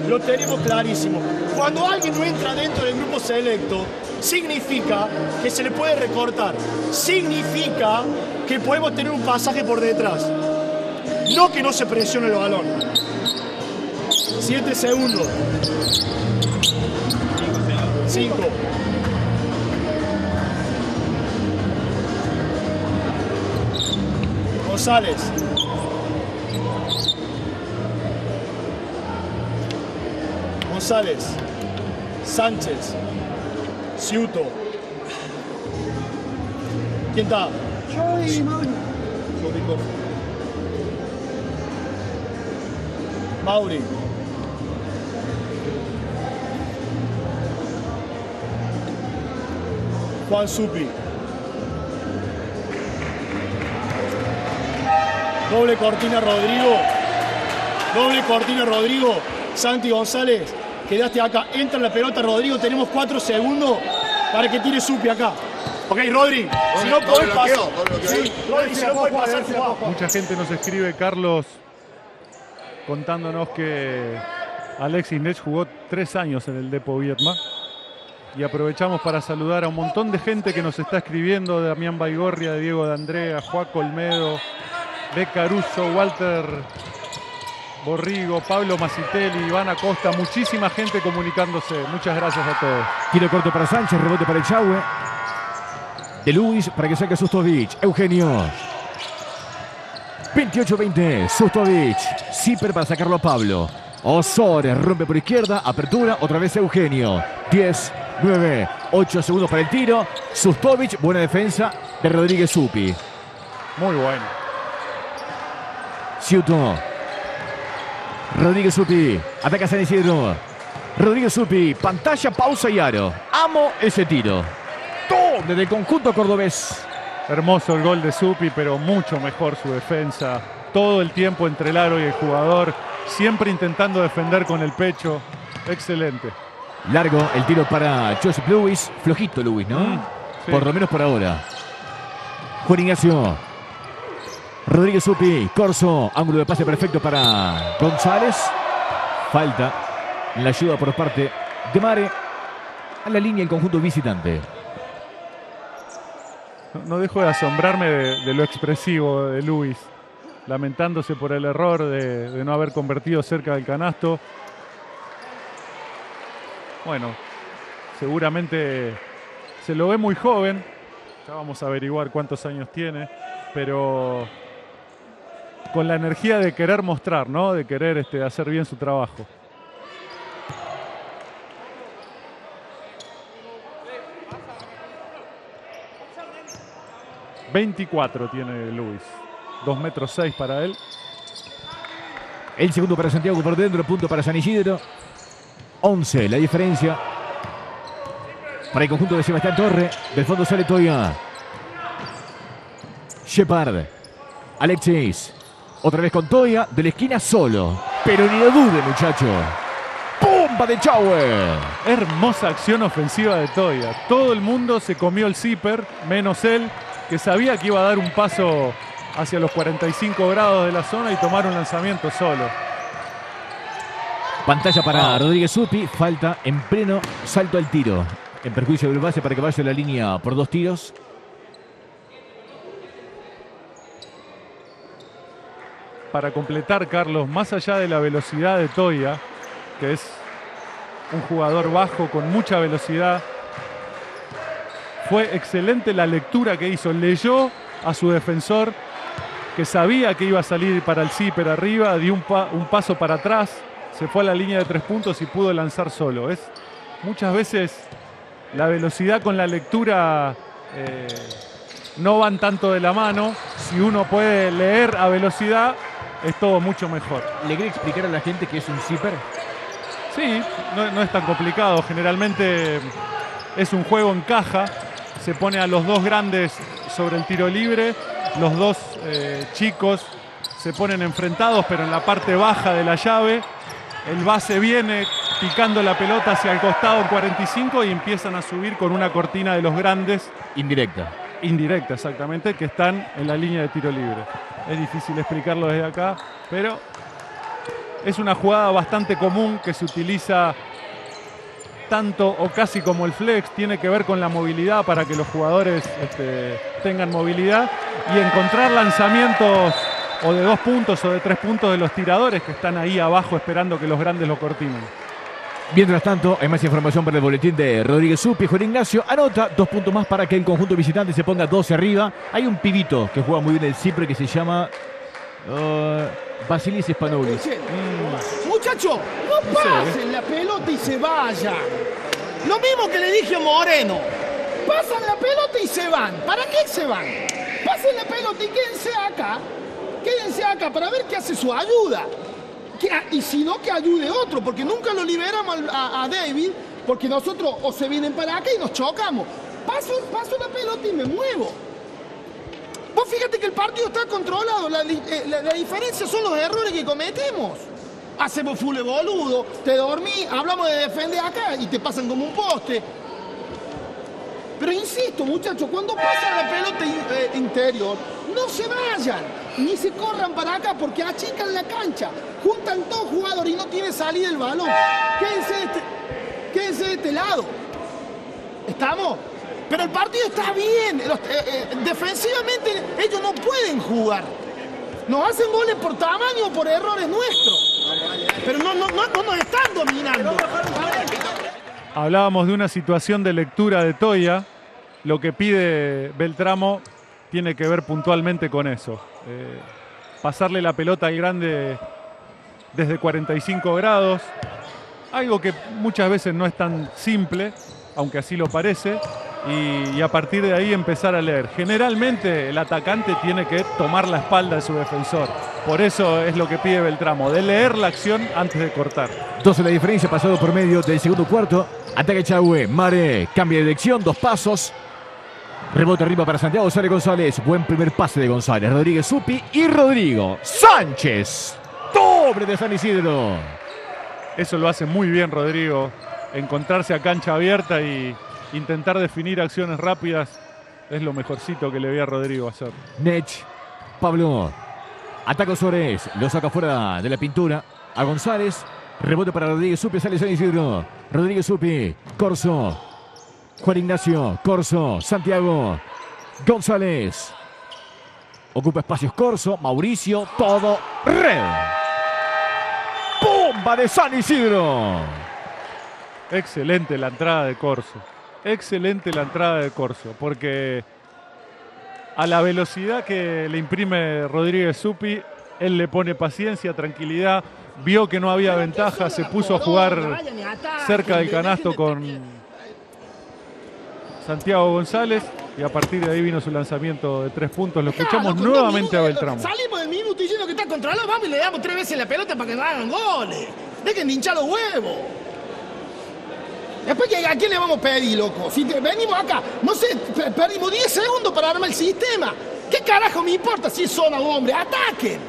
lo tenemos clarísimo. Cuando alguien no entra dentro del grupo selecto, significa que se le puede recortar. Significa que podemos tener un pasaje por detrás. No que no se presione el balón. Siete segundos. Cinco. González. González. Sánchez. Ciuto. ¿Quién está? Mauri. Juan Supi. Doble cortina Rodrigo. Doble cortina Rodrigo. Santi González. Quedaste acá. Entra la pelota Rodrigo. Tenemos cuatro segundos para que tire Supi acá. Ok, Rodri. Si no podés pasar. Sí, Rodri, si no podés pasar. Mucha gente nos escribe, Carlos, contándonos que Alexis Nech jugó tres años en el Depo Vietma. Y aprovechamos para saludar a un montón de gente que nos está escribiendo, de Damián Baigorria, de Diego de Andrea, Juaco Olmedo, de Caruso, Walter Borrigo, Pablo Macitelli, Iván Acosta, muchísima gente comunicándose. Muchas gracias a todos. Tiro corto para Sánchez, rebote para Echagüe. De Luis para que saque Sustovic. Eugenio. 28-20. Sustovic. Zipper para sacarlo a Pablo. Osores rompe por izquierda. Apertura. Otra vez Eugenio. 10, 9, 8 segundos para el tiro. Sustovic. Buena defensa de Rodríguez Supi. Muy bueno. Ciuto. Rodríguez Supi. Ataca San Isidro. Rodríguez Supi. Pantalla, pausa y aro. Amo ese tiro. Todo desde el conjunto cordobés. Hermoso el gol de Supi, pero mucho mejor su defensa. Todo el tiempo entre el aro y el jugador, siempre intentando defender con el pecho. Excelente. Largo el tiro para Joseph Lewis. Flojito Lewis, ¿no? Mm, sí. Por lo menos por ahora. Juan Ignacio. Rodríguez Supi. Corso. Ángulo de pase perfecto para González. Falta. La ayuda por parte de Mare. A la línea el conjunto visitante. No- dejo de asombrarme de, de lo expresivo de Luis, lamentándose por el error de, de no haber convertido cerca del canasto. Bueno, seguramente se lo ve muy joven, ya vamos a averiguar cuántos años tiene, pero con la energía de querer mostrar, ¿no? De querer este, hacer bien su trabajo. ...24 tiene Luis. 2 metros 6 para él. El segundo para Santiago por dentro, punto para San Isidro. 11 la diferencia. Para el conjunto de Sebastián Torre. Del fondo sale Toya. Shepard. Alexis. Otra vez con Toya. De la esquina solo. Pero ni lo dude, muchacho. ¡Pum! ¡Bomba de Chauer! Hermosa acción ofensiva de Toya. Todo el mundo se comió el zipper, menos él, que sabía que iba a dar un paso hacia los 45 grados de la zona y tomar un lanzamiento solo. Pantalla para Rodríguez Supi. Falta en pleno salto al tiro. En perjuicio del base para que vaya a la línea por dos tiros. Para completar, Carlos, más allá de la velocidad de Toya, que es un jugador bajo con mucha velocidad, fue excelente la lectura que hizo. Leyó a su defensor, que sabía que iba a salir para el zipper arriba, dio un paso para atrás, se fue a la línea de tres puntos y pudo lanzar solo. Es muchas veces la velocidad con la lectura eh, no van tanto de la mano. Si uno puede leer a velocidad, es todo mucho mejor. ¿Le quiere explicar a la gente que es un zipper? Sí, no, no es tan complicado. Generalmente es un juego en caja. Se pone a los dos grandes sobre el tiro libre. Los dos eh, chicos se ponen enfrentados, pero en la parte baja de la llave. El base viene picando la pelota hacia el costado en 45 y empiezan a subir con una cortina de los grandes Indirecta. Indirecta exactamente, que están en la línea de tiro libre. Es difícil explicarlo desde acá, pero es una jugada bastante común que se utiliza tanto o casi como el flex, tiene que ver con la movilidad para que los jugadores este, tengan movilidad y encontrar lanzamientos o de dos puntos o de tres puntos de los tiradores que están ahí abajo esperando que los grandes lo cortinen. Mientras tanto, hay más información para el boletín de Rodríguez Supi. Juan Ignacio anota dos puntos más para que el conjunto visitante se ponga 12 arriba. Hay un pibito que juega muy bien el Cipre que se llama uh, Basilis Spanoulis. Muchacho, no pasen la pelota y se vayan. Lo mismo que le dije a Moreno. Pasan la pelota y se van. ¿Para qué se van? Pasen la pelota y quédense acá. Quédense acá para ver qué hace su ayuda. Que- y si no, que ayude otro, porque nunca lo liberamos a, David, porque nosotros o se vienen para acá y nos chocamos. Paso, paso la pelota y me muevo. Vos fíjate que el partido está controlado, la, eh, la- diferencia son los errores que cometemos. Hacemos fule boludo, te dormí, hablamos de defender acá y te pasan como un poste. Pero insisto, muchachos, cuando pasan la pelota eh, interior, no se vayan, ni se corran para acá porque achican la cancha, juntan todos jugadores y no tiene salida el balón. Quédense de este, quédense de este lado. ¿Estamos? Pero el partido está bien. Eh, eh, defensivamente ellos no pueden jugar. Nos hacen goles por tamaño o por errores nuestros. Pero no, no, no, no nos están dominando. Hablábamos de una situación de lectura de Toya. Lo que pide Beltramo tiene que ver puntualmente con eso. Eh, pasarle la pelota al grande desde 45 grados. Algo que muchas veces no es tan simple, aunque así lo parece. Y, a partir de ahí empezar a leer. Generalmente el atacante tiene que tomar la espalda de su defensor. Por eso es lo que pide Beltramo, de leer la acción antes de cortar. 12 la diferencia, pasado por medio del segundo cuarto. Ataque Chagüe, Mare, cambia de dirección, dos pasos. Rebote arriba para Santiago Sale González. Buen primer pase de González. Rodríguez Supi y Rodrigo Sánchez. Doble de San Isidro. Eso lo hace muy bien Rodrigo, encontrarse a cancha abierta y intentar definir acciones rápidas es lo mejorcito que le vi a Rodrigo hacer. Nech, Pablo. Ataca Suárez, lo saca fuera de la pintura. A González. Rebote para Rodríguez Supi, sale San Isidro. Rodríguez Supi, Corso. Juan Ignacio, Corso, Santiago. González. Ocupa espacios Corso, Mauricio, todo. Red. Bomba de San Isidro. Excelente la entrada de Corso. Excelente la entrada de Corso, porque a la velocidad que le imprime Rodríguez Supi, él le pone paciencia, tranquilidad, vio que no había ventaja, se puso a jugar cerca del canasto con Santiago González y a partir de ahí vino su lanzamiento de tres puntos. Lo escuchamos Claro, nuevamente a minutos, Salimos del minuto diciendo que está controlado, vamos y le damos tres veces la pelota para que no hagan goles. Dejen de hinchar los huevos. Después, ¿a quién le vamos a pedir, loco? Si te- venimos acá, no sé, pe- perdimos 10 segundos para armar el sistema. ¿Qué carajo me importa si es zona o hombre? ¡Ataquen!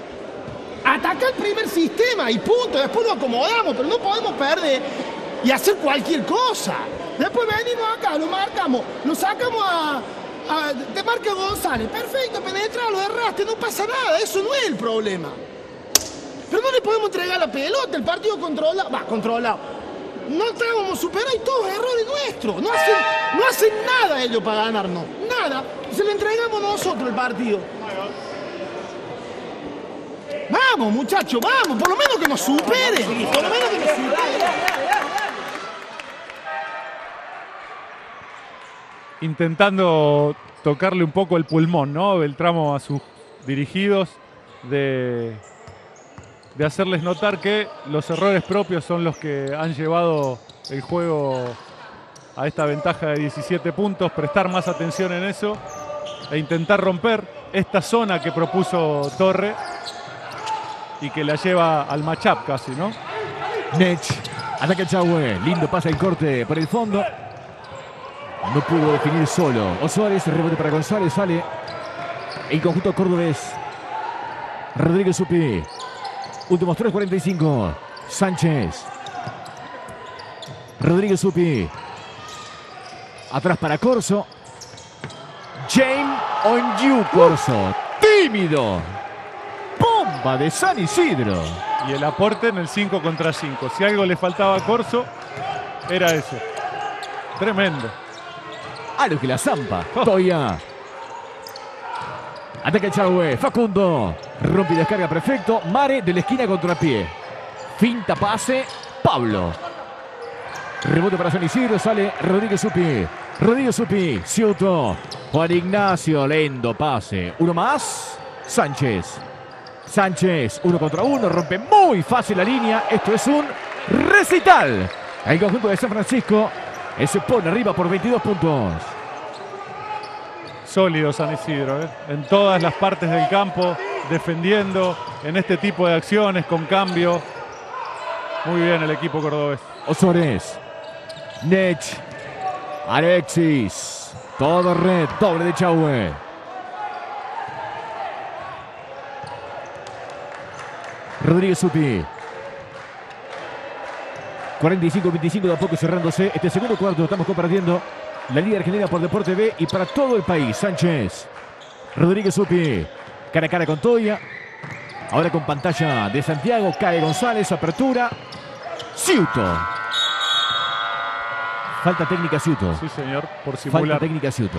Ataca el primer sistema y punto. Después lo acomodamos, pero no podemos perder y hacer cualquier cosa. Después venimos acá, lo marcamos, lo sacamos a, a te marca González. Perfecto, penetra, lo erraste, no pasa nada, eso no es el problema. Pero no le podemos entregar la pelota, el partido controlado, va, controlado. No estábamos superados y todos errores nuestros. No hacen, no hacen nada ellos para ganarnos, nada. Se le entregamos nosotros el partido. Vamos, muchachos, vamos, por lo menos que nos superen. Por lo menos que nos superen. Intentando tocarle un poco el pulmón, ¿no? Beltramo a sus dirigidos de, de hacerles notar que los errores propios son los que han llevado el juego a esta ventaja de 17 puntos, prestar más atención en eso e intentar romper esta zona que propuso Torre y que la lleva al matchup casi, ¿no? Nech, ataca Chahue, lindo pasa el corte por el fondo. No pudo definir solo. Osores, rebote para González, sale el conjunto cordobés. Rodríguez Supi. Últimos 3.45. Sánchez. Rodríguez Supi. Atrás para Corso. James Onyu Corso. Tímido. Bomba de San Isidro. Y el aporte en el 5 contra 5. Si algo le faltaba a Corso, era eso. Tremendo. A lo que la zampa. Toya. Ataca Chahue. Facundo. Rompe y descarga perfecto. Mare de la esquina contra pie. Finta pase. Pablo. Rebote para San Isidro. Sale Rodríguez Supi. Rodríguez Supi. Ciuto. Juan Ignacio. Lendo pase. Uno más. Sánchez. Sánchez. Uno contra uno. Rompe muy fácil la línea. Esto es un recital. El conjunto de San Francisco eh, se pone arriba por 22 puntos. Sólido San Isidro, ¿eh? en todas las partes del campo, defendiendo en este tipo de acciones, con cambio. Muy bien el equipo cordobés. Osores. Nech. Alexis. Todo red. Doble de Chahue. Rodríguez Supi. 45-25 de a poco cerrándose. Este segundo cuarto estamos compartiendo la Liga Argentina por Deporte B y para todo el país. Sánchez. Rodríguez Supi. Cara a cara con Toya. Ahora con pantalla de Santiago. Cae González. Apertura. Ciuto. Falta técnica Ciuto. Sí, señor, por Falta simular. técnica Ciuto.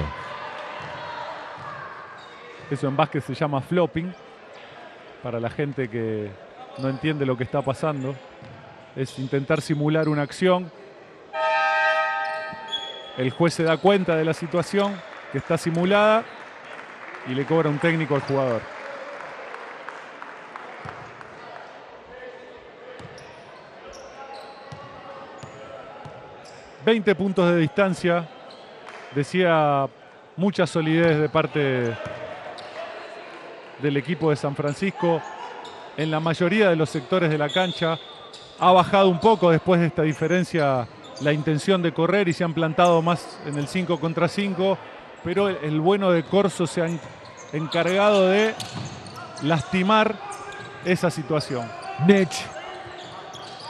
Eso en básquet se llama flopping. Para la gente que no entiende lo que está pasando. Es intentar simular una acción. El juez se da cuenta de la situación que está simulada y le cobra un técnico al jugador. ...20 puntos de distancia... ...decía mucha solidez de parte del equipo de San Francisco en la mayoría de los sectores de la cancha. Ha bajado un poco después de esta diferencia la intención de correr y se han plantado más en el 5 contra 5, pero el, bueno de Corso se ha en- encargado de lastimar esa situación. Nech.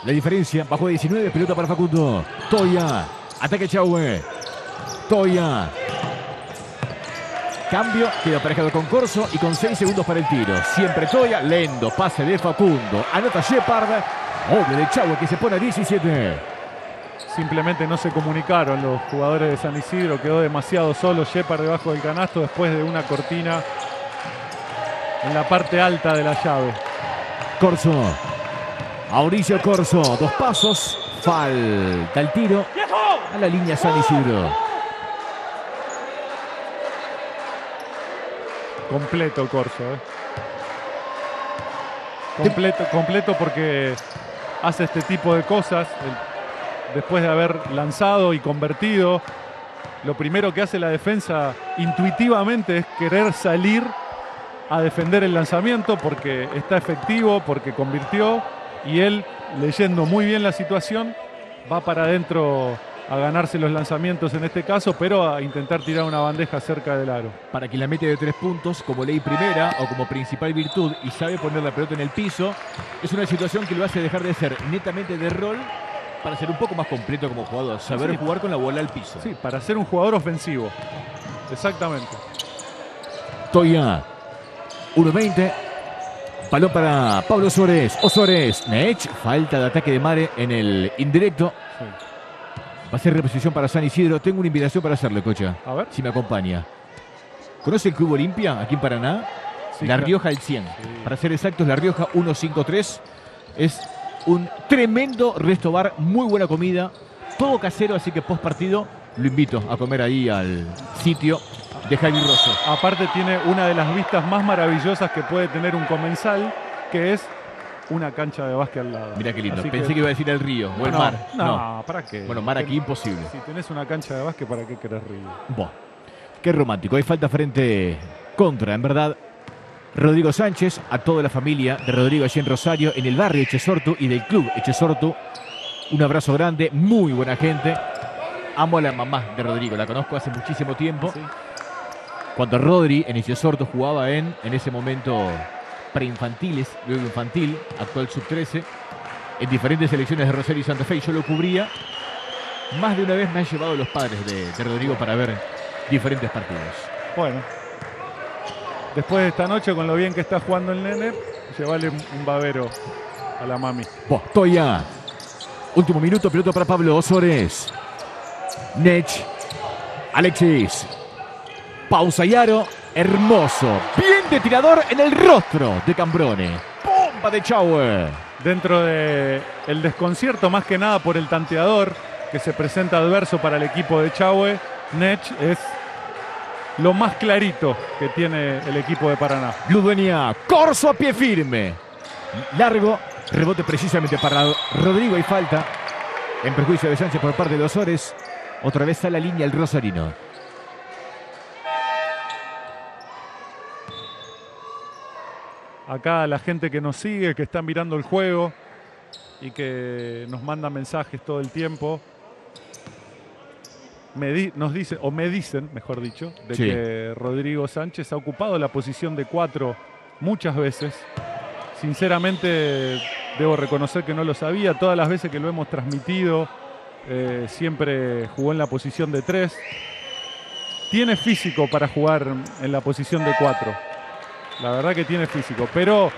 La diferencia, bajó a 19, pelota para Facundo. Toya, ataque Chahue. Toya. Cambio, queda aparejado con Corso y con 6 segundos para el tiro. Siempre Toya, lendo, pase de Facundo. Anota Shepard. Obvio de Chahue que se pone a 17. Simplemente no se comunicaron los jugadores de San Isidro, quedó demasiado solo Shepard debajo del canasto después de una cortina en la parte alta de la llave. Corso. Mauricio Corso, dos pasos. Falta el tiro a la línea San Isidro. Completo Corso. ¿eh? Completo, completo porque hace este tipo de cosas. después de haber lanzado y convertido, lo primero que hace la defensa intuitivamente es querer salir a defender el lanzamiento porque está efectivo, porque convirtió y él, leyendo muy bien la situación, va para adentro a ganarse los lanzamientos en este caso, pero a intentar tirar una bandeja cerca del aro. para quien la mete de tres puntos como ley primera o como principal virtud y sabe poner la pelota en el piso, es una situación que lo hace dejar de ser netamente de rol Para ser un poco más completo como jugador, saber Sí. jugar con la bola al piso. Sí, para ser un jugador ofensivo. Exactamente. Toya. 1.20. Balón para Pablo Suárez. O Suárez. Nech. Falta de ataque de Mare en el indirecto. Sí. Va a ser reposición para San Isidro. Tengo una invitación para hacerle, cocha. A ver. Si me acompaña. ¿Conoce el Club Olimpia aquí en Paraná? Sí, la. Rioja al 100. Sí. Para ser exactos, La Rioja 153. Es un tremendo resto bar. Muy buena comida. Todo casero, así que post partido lo invito a comer ahí al sitio de Javi Rosso. Aparte tiene una de las vistas más maravillosas que puede tener un comensal, que es una cancha de básquet al lado. Mira qué lindo. Así Pensé que... iba a decir el río o el no, mar. No, ¿para qué? Bueno, mar aquí imposible. Si tenés una cancha de básquet, ¿para qué querés río? Buah, qué romántico. Hay falta frente contra, en verdad. Rodrigo Sánchez, a toda la familia de Rodrigo allí en Rosario, en el barrio Echesortu y del club Echesortu. Un abrazo grande, muy buena gente. Amo a la mamá de Rodrigo, la conozco hace muchísimo tiempo. Sí. Cuando Rodri en Echesortu jugaba en, en ese momento, preinfantiles, luego infantil, actual sub-13, en diferentes selecciones de Rosario y Santa Fe, y yo lo cubría. Más de una vez me han llevado los padres de, de Rodrigo para ver diferentes partidos. Bueno. Después de esta noche, con lo bien que está jugando el nene, llevale un un babero a la mami. Bostoya. Último minuto, pelota para Pablo Osores. Nech. Alexis. Pausa y aro. Hermoso. Bien de tirador en el rostro de Cambrone. Bomba de Chauer. Dentro de el desconcierto, más que nada por el tanteador que se presenta adverso para el equipo de Chahue, Nech es lo más clarito que tiene el equipo de Paraná. Ludueña. Corso a pie firme. Largo. Rebote precisamente para Rodrigo y falta. En perjuicio de Sánchez por parte de Osores. Otra vez a la línea el Rosarino. Acá la gente que nos sigue, que está mirando el juego y que nos manda mensajes todo el tiempo, me di- nos dice, o me dicen, mejor dicho, de Sí. que Rodrigo Sánchez ha ocupado la posición de cuatro muchas veces. Sinceramente, debo reconocer que no lo sabía. Todas las veces que lo hemos transmitido, eh, siempre jugó en la posición de tres. Tiene físico para jugar en la posición de cuatro. La verdad que tiene físico, pero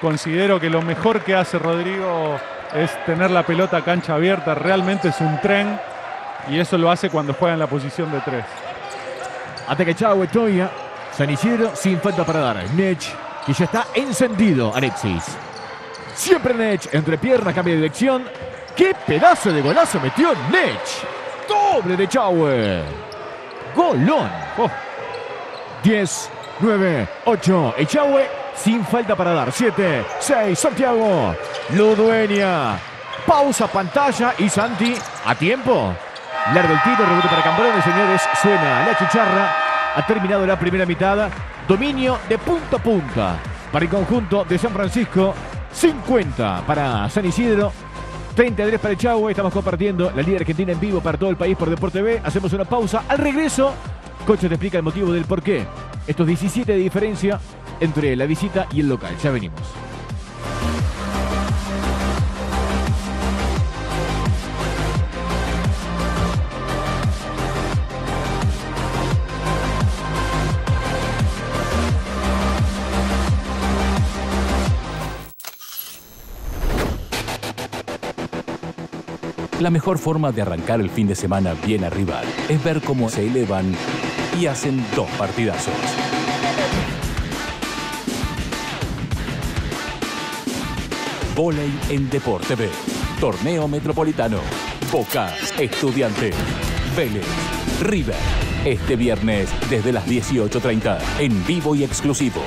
considero que lo mejor que hace Rodrigo es tener la pelota cancha abierta. Realmente es un tren y eso lo hace cuando juega en la posición de tres. Ataque Chau, Toya. San Isidro sin falta para dar. Nech, que ya está encendido. Alexis. Siempre Nech. Entre piernas, cambia de dirección. ¡Qué pedazo de golazo metió Nech! Doble de Chauer. Golón. Oh, 10, 9, 8. Echagüe sin falta para dar. 7, 6. Santiago. Ludueña. Pausa pantalla y Santi a tiempo. Largo el tiro, rebote para Cambrone, señores. Suena la chicharra. Ha terminado la primera mitad. Dominio de punta a punta para el conjunto de San Francisco. 50 para San Isidro. 33 para Echagüe. Estamos compartiendo la Liga Argentina en vivo para todo el país por Deporte B. Hacemos una pausa. Al regreso, Coche te explica el motivo del por qué. Estos 17 de diferencia entre la visita y el local. Ya venimos. La mejor forma de arrancar el fin de semana bien arriba es ver cómo se elevan y hacen dos partidazos. Voley en Deporte B. Torneo Metropolitano. Boca, Estudiante, Vélez, River. Este viernes desde las 18.30 en vivo y exclusivo.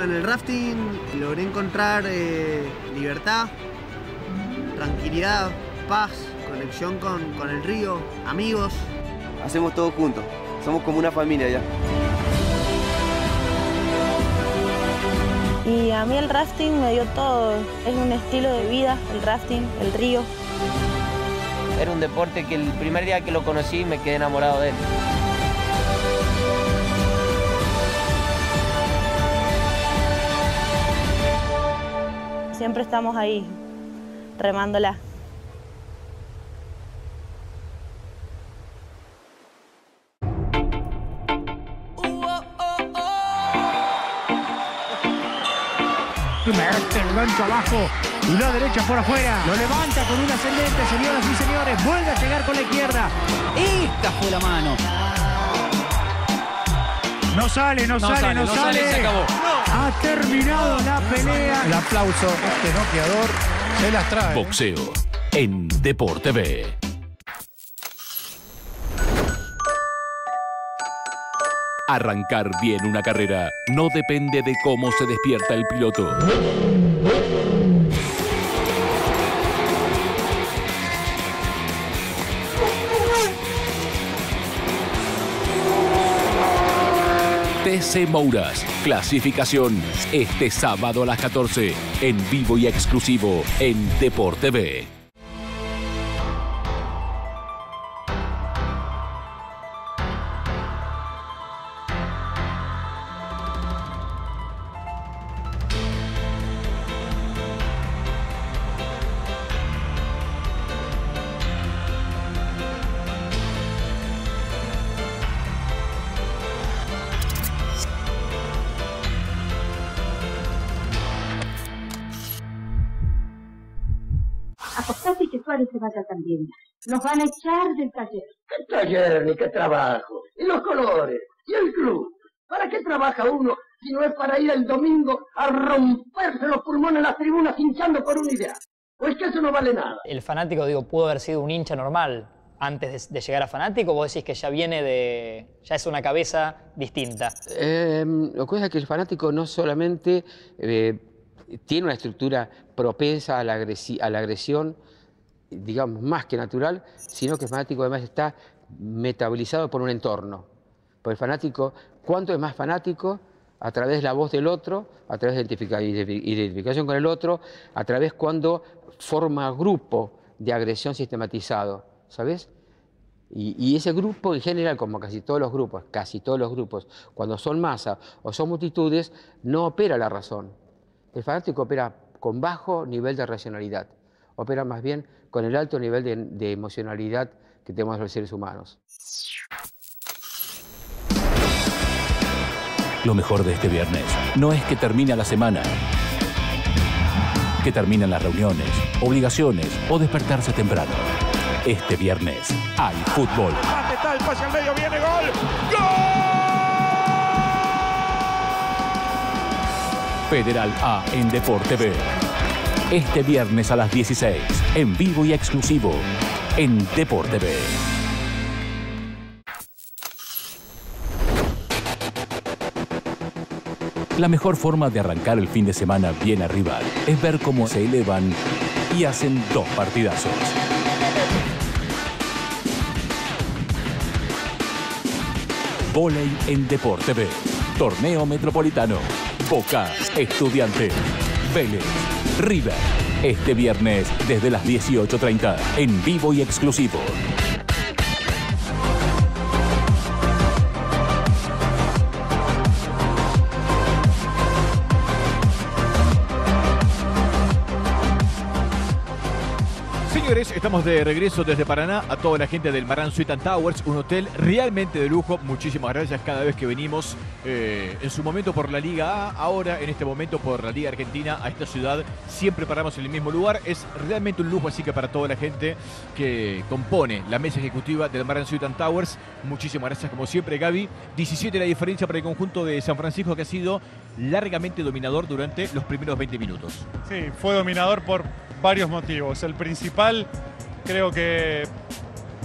En el rafting logré encontrar eh, libertad, tranquilidad, paz, conexión con, con el río, amigos. Hacemos todo juntos. Somos como una familia ya. Y a mí el rafting me dio todo. Es un estilo de vida, el rafting, el río. Era un deporte que el primer día que lo conocí me quedé enamorado de él. siempre estamos ahí remándola. Mete el gancho abajo y la derecha por afuera. Lo levanta con un ascendente, señoras y señores. Vuelve a llegar con la izquierda. Esta fue la mano. No sale, no, sale, no, sale. se acabó. Ha terminado la pelea. El aplauso, este noqueador se las trae. Boxeo en Deporte B. Arrancar bien una carrera no depende de cómo se despierta el piloto. TC Mouras, clasificación este sábado a las 14, en vivo y exclusivo en Deporte B. también. Nos van a echar del taller. ¿Qué taller ni qué trabajo? ¿Y los colores? ¿Y el club? ¿Para qué trabaja uno si no es para ir el domingo a romperse los pulmones en las tribunas hinchando por una idea? Pues que eso no vale nada. El fanático, digo, pudo haber sido un hincha normal antes de, de llegar a fanático, vos decís que ya viene de. ya es una cabeza distinta. Eh, lo que pasa es que el fanático no solamente eh, tiene una estructura propensa a la, agresi- a la agresión, digamos, más que natural, sino que el fanático además está metabolizado por un entorno. Porque el fanático, ¿cuánto es más fanático? A través de la voz del otro, a través de identifica- identifi- identificación con el otro, a través cuando forma grupo de agresión sistematizado, ¿sabes? Y, y ese grupo en general, como casi todos los grupos, casi todos los grupos, cuando son masa o son multitudes, no opera la razón. El fanático opera con bajo nivel de racionalidad, opera más bien con el alto nivel de, de emocionalidad que tenemos los seres humanos. Lo mejor de este viernes no es que termina la semana, que terminan las reuniones, obligaciones o despertarse temprano. Este viernes hay fútbol. ¿Dónde está el pase al medio? Viene gol. Federal A en Deporte B. Este viernes a las 16, en vivo y exclusivo, en Deporte B. La mejor forma de arrancar el fin de semana bien arriba es ver cómo se elevan y hacen dos partidazos. Voley en Deporte B. Torneo Metropolitano. Boca, Estudiante, Vélez, River. Este viernes desde las 18.30 en vivo y exclusivo. Estamos de regreso desde Paraná a toda la gente del Maran Suite Towers, un hotel realmente de lujo. Muchísimas gracias cada vez que venimos eh, en su momento por la Liga A, ahora en este momento por la Liga Argentina a esta ciudad. Siempre paramos en el mismo lugar. Es realmente un lujo, así que para toda la gente que compone la mesa ejecutiva del Maran Suite Towers, muchísimas gracias como siempre, Gaby. 17 la diferencia para el conjunto de San Francisco que ha sido largamente dominador durante los primeros 20 minutos. Sí, fue dominador por varios motivos. El principal creo que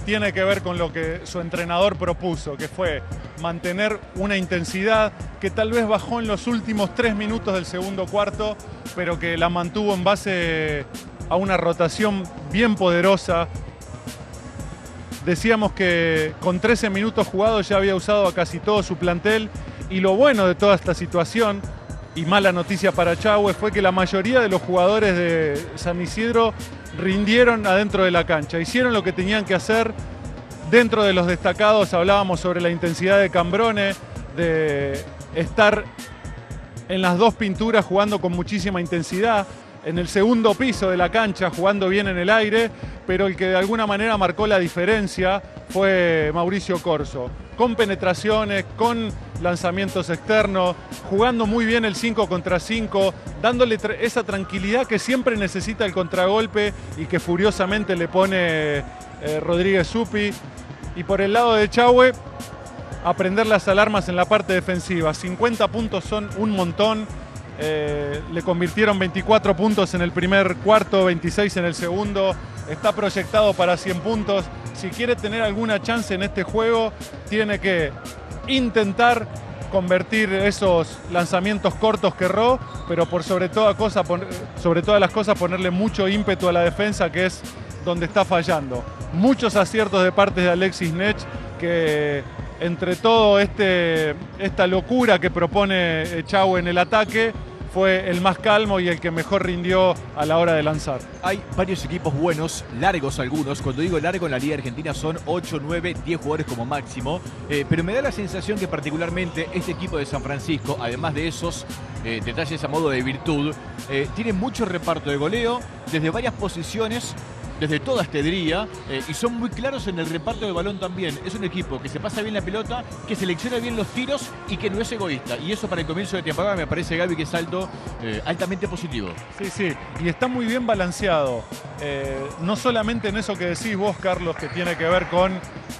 tiene que ver con lo que su entrenador propuso, que fue mantener una intensidad que tal vez bajó en los últimos tres minutos del segundo cuarto, pero que la mantuvo en base a una rotación bien poderosa. Decíamos que con 13 minutos jugados ya había usado a casi todo su plantel y lo bueno de toda esta situación y mala noticia para Chahue fue que la mayoría de los jugadores de San Isidro rindieron adentro de la cancha, hicieron lo que tenían que hacer. Dentro de los destacados hablábamos sobre la intensidad de Cambrone, de estar en las dos pinturas jugando con muchísima intensidad. en el segundo piso de la cancha, jugando bien en el aire, pero el que de alguna manera marcó la diferencia fue Mauricio Corso, con penetraciones, con lanzamientos externos, jugando muy bien el 5 contra 5, dándole esa tranquilidad que siempre necesita el contragolpe y que furiosamente le pone eh, Rodríguez Supi. Y por el lado de Chahue, aprender las alarmas en la parte defensiva. 50 puntos son un montón. Eh, le convirtieron 24 puntos en el primer cuarto, 26 en el segundo. Está proyectado para 100 puntos. Si quiere tener alguna chance en este juego, tiene que intentar convertir esos lanzamientos cortos que erró, pero por sobre, toda cosa, sobre todas las cosas ponerle mucho ímpetu a la defensa, que es donde está fallando. Muchos aciertos de parte de Alexis Nech, que entre todo este, esta locura que propone Chau en el ataque, fue el más calmo y el que mejor rindió a la hora de lanzar. Hay varios equipos buenos, largos algunos. Cuando digo largo en la Liga Argentina son 8, 9, 10 jugadores como máximo. Eh, pero me da la sensación que particularmente este equipo de San Francisco, además de esos eh, detalles a modo de virtud, eh, tiene mucho reparto de goleo desde varias posiciones desde toda estedría eh, y son muy claros en el reparto del balón también. Es un equipo que se pasa bien la pelota, que selecciona bien los tiros y que no es egoísta. Y eso para el comienzo de temporada me parece, Gaby, que es alto, eh, altamente positivo. Sí, sí, y está muy bien balanceado. Eh, no solamente en eso que decís vos, Carlos, que tiene que ver con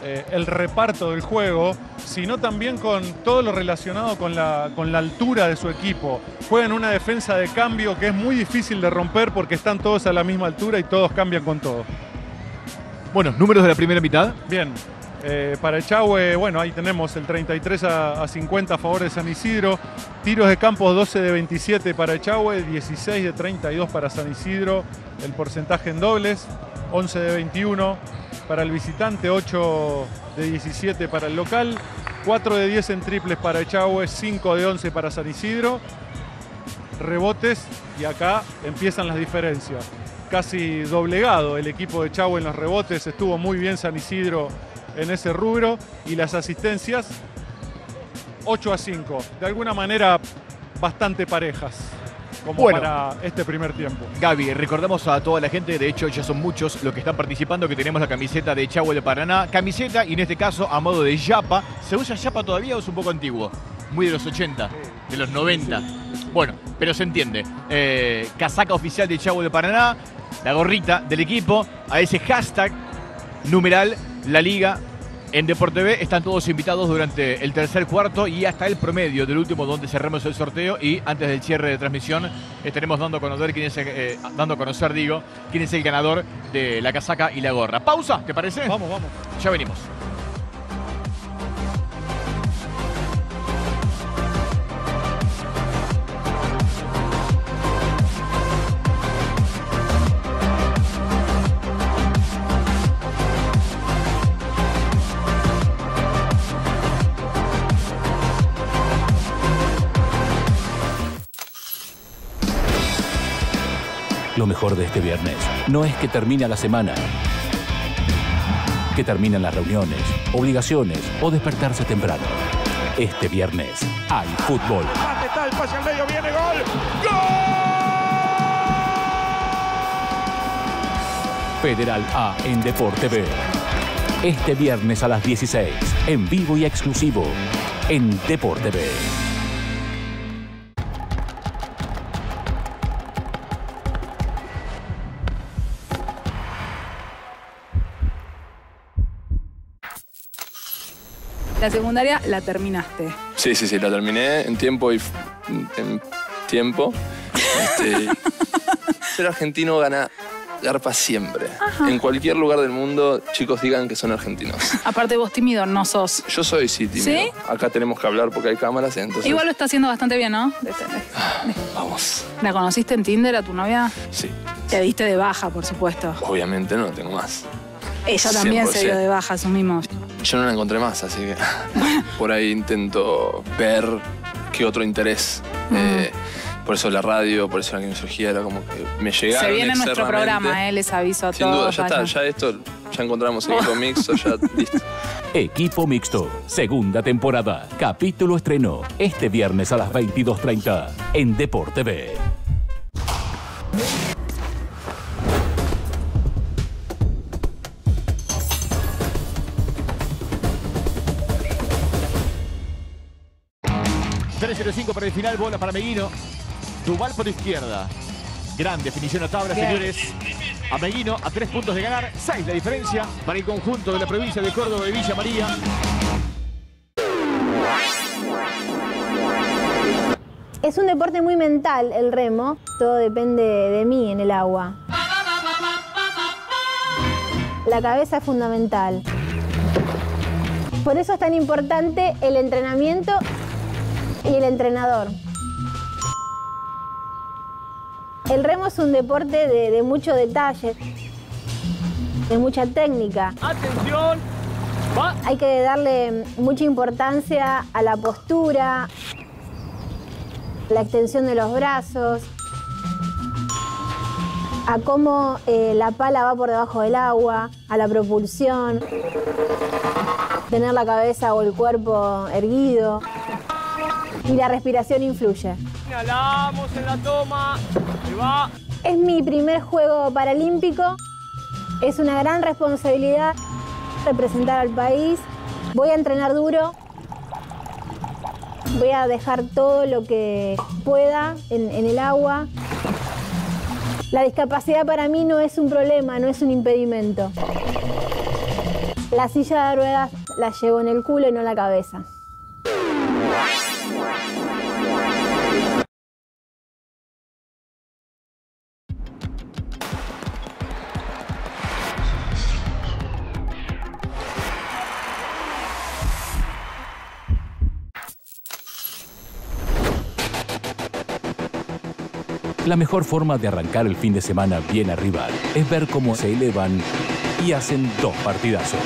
el reparto del juego, sino también con todo lo relacionado con la, con la altura de su equipo. Juegan una defensa de cambio que es muy difícil de romper porque están todos a la misma altura y todos cambian con todo. Bueno, números de la primera mitad. Bien. Eh, para Echagüe, bueno, ahí tenemos el 33 a, 50 a favor de San Isidro. Tiros de campo 12 de 27 para Echagüe, 16 de 32 para San Isidro. El porcentaje en dobles, 11 de 21 para el visitante, 8 de 17 para el local. 4 de 10 en triples para Echagüe, 5 de 11 para San Isidro. Rebotes y acá empiezan las diferencias casi doblegado el equipo de Chau en los rebotes, estuvo muy bien San Isidro en ese rubro y las asistencias 8 a 5, de alguna manera bastante parejas como para este primer tiempo. Gaby, recordamos a toda la gente, de hecho ya son muchos los que están participando, que tenemos la camiseta de Chau de Paraná, camiseta y en este caso a modo de yapa. ¿Se usa yapa todavía o es un poco antiguo? Muy de los 80, de los 90. Bueno, pero se entiende. Eh, casaca oficial de Chau de Paraná, la gorrita del equipo, a ese hashtag numeral La Liga en Deporte B. Están todos invitados durante el tercer cuarto y hasta el promedio del último donde cerramos el sorteo y antes del cierre de transmisión estaremos dando a conocer quién es eh, dando a conocer digo quién es el ganador de la casaca y la gorra. Pausa, ¿te parece? Vamos, vamos. Ya venimos. Mejor de este viernes no es que termina la semana, que terminan las reuniones, obligaciones o despertarse temprano. Este viernes hay fútbol. Está el pase al medio, viene gol. ¡Gol! Federal A en Deporte B. Este viernes a las 16, en vivo y exclusivo, en Deporte B. secundaria la terminaste? Sí, sí, sí, la terminé en tiempo y en tiempo. Este, ser argentino gana garpa siempre. Ajá. En cualquier lugar del mundo, chicos digan que son argentinos. Aparte vos tímido no sos. Yo soy sí tímido. ¿Sí? Acá tenemos que hablar porque hay cámaras, entonces Igual lo está haciendo bastante bien, ¿no? vamos. ¿La conociste en Tinder a tu novia? Sí, Te diste de baja, por supuesto. obviamente no tengo más. Ella también se dio 100%. de baja, asumimos. Yo no la encontré más, así que por ahí intento ver qué otro interés. Mm. eh, por eso la radio, por eso la criminología era como que me llegaron Se viene nuestro programa, ¿eh? Les aviso a Sin duda, todos. ya está, ya esto, ya encontramos el equipo mixto, ya listo. Equipo Mixto, segunda temporada, capítulo estreno, este viernes a las 22.30 en Deporte B. 3-0-5 para el final, bola para Meguino. Duval por izquierda. Gran definición a tabla, Bien. señores. A Meguino a tres puntos de ganar, seis la diferencia para el conjunto de la provincia de Córdoba de Villa María. Es un deporte muy mental el remo, todo depende de mí en el agua. La cabeza es fundamental. Por eso es tan importante el entrenamiento y el entrenador. El remo es un deporte de, de mucho detalle, de mucha técnica. ¡Atención! Hay que darle mucha importancia a la postura, la extensión de los brazos, a cómo eh, la pala va por debajo del agua, a la propulsión, tener la cabeza o el cuerpo erguido. Y la respiración influye. Inhalamos en la toma. Ahí va. Es mi primer juego paralímpico. Es una gran responsabilidad representar al país. Voy a entrenar duro. Voy a dejar todo lo que pueda en, en el agua. La discapacidad para mí no es un problema, no es un impedimento. La silla de ruedas la llevo en el culo y no en la cabeza. La mejor forma de arrancar el fin de semana bien arriba es ver cómo se elevan y hacen dos partidazos.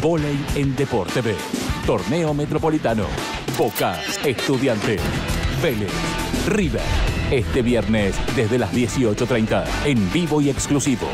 Voley en Deporte B. Torneo Metropolitano. Boca, Estudiante, Vélez, River. Este viernes desde las 18.30 en vivo y exclusivo.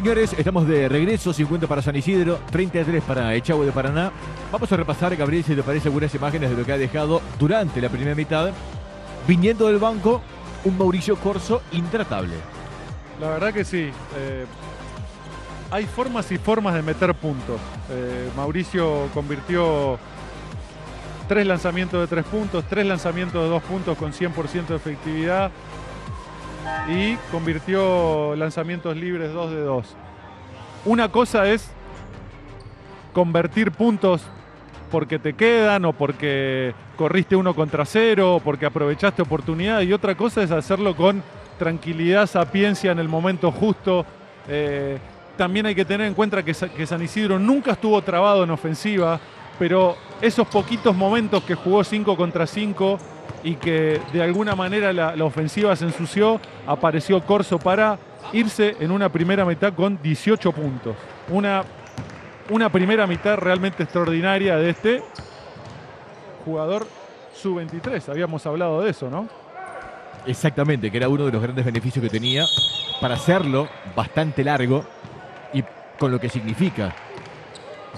Señores, estamos de regreso, 50 para San Isidro, 33 para Echagüe de Paraná. Vamos a repasar, Gabriel, si te parece, algunas imágenes de lo que ha dejado durante la primera mitad. Viniendo del banco, un Mauricio Corso intratable. La verdad que sí. eh, hay formas y formas de meter puntos. Eh, Mauricio convirtió tres lanzamientos de tres puntos, tres lanzamientos de dos puntos con 100% de efectividad y convirtió lanzamientos libres dos de dos. Una cosa es convertir puntos porque te quedan o porque corriste uno contra cero o porque aprovechaste oportunidad y otra cosa es hacerlo con tranquilidad, sapiencia en el momento justo. Eh, también hay que tener en cuenta que, que San Isidro nunca estuvo trabado en ofensiva, pero esos poquitos momentos que jugó 5 contra 5 y que de alguna manera la, ofensiva se ensució, apareció Corso para irse en una primera mitad con 18 puntos. Una, una primera mitad realmente extraordinaria de este jugador sub-23. Habíamos hablado de eso, ¿no? Exactamente, que era uno de los grandes beneficios que tenía para hacerlo bastante largo y con lo que significa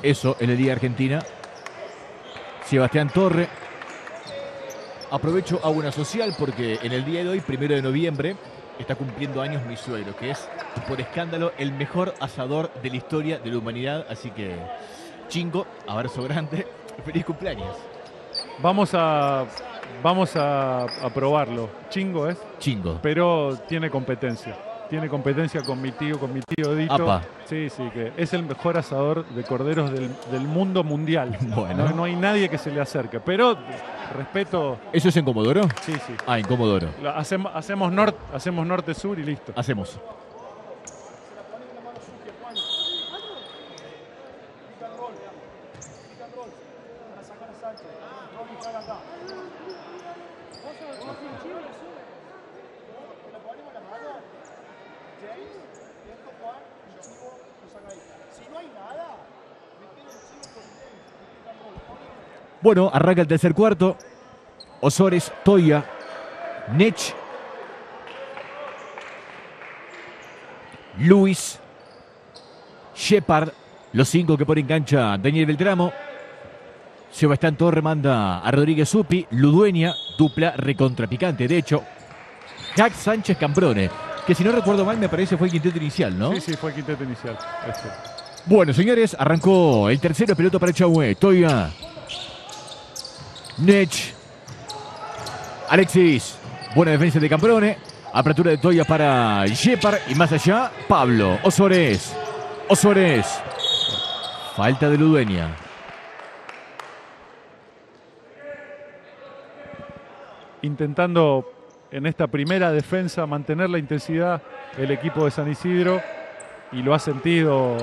eso en la Liga Argentina. Sebastián Torre. Aprovecho a una social porque en el día de hoy, primero de noviembre, está cumpliendo años mi suegro, que es, por escándalo, el mejor asador de la historia de la humanidad. Así que, chingo, abrazo grande, feliz cumpleaños. Vamos a, vamos a, a probarlo. Chingo es. Chingo. Pero tiene competencia. Tiene competencia con mi tío, con mi tío Dito. Apa. Sí, sí, que es el mejor asador de corderos del, del mundo mundial. Bueno. No, no hay nadie que se le acerque. Pero respeto. ¿Eso es en Comodoro? Sí, sí. Ah, en Comodoro. Hacemos, hacemos, nor- hacemos norte-sur y listo. Hacemos. Bueno, arranca el tercer cuarto. Osores, Toya, Nech. Luis. Shepard. Los cinco que pone en cancha Daniel Beltramo. Sebastián Torre manda a Rodríguez Supi. Ludueña, dupla recontrapicante. De hecho, Jack Sánchez Cambrone. Que si no recuerdo mal, me parece fue el quinteto inicial, ¿no? Sí, sí, fue el quinteto inicial. Este. Bueno, señores, arrancó el tercero pelota para Chahue. Toya. Nech. Alexis. Buena defensa de Cambrone. Apertura de Toya para Shepard. Y más allá, Pablo. Osores. Osores. Falta de Ludueña. Intentando en esta primera defensa mantener la intensidad el equipo de San Isidro y lo ha sentido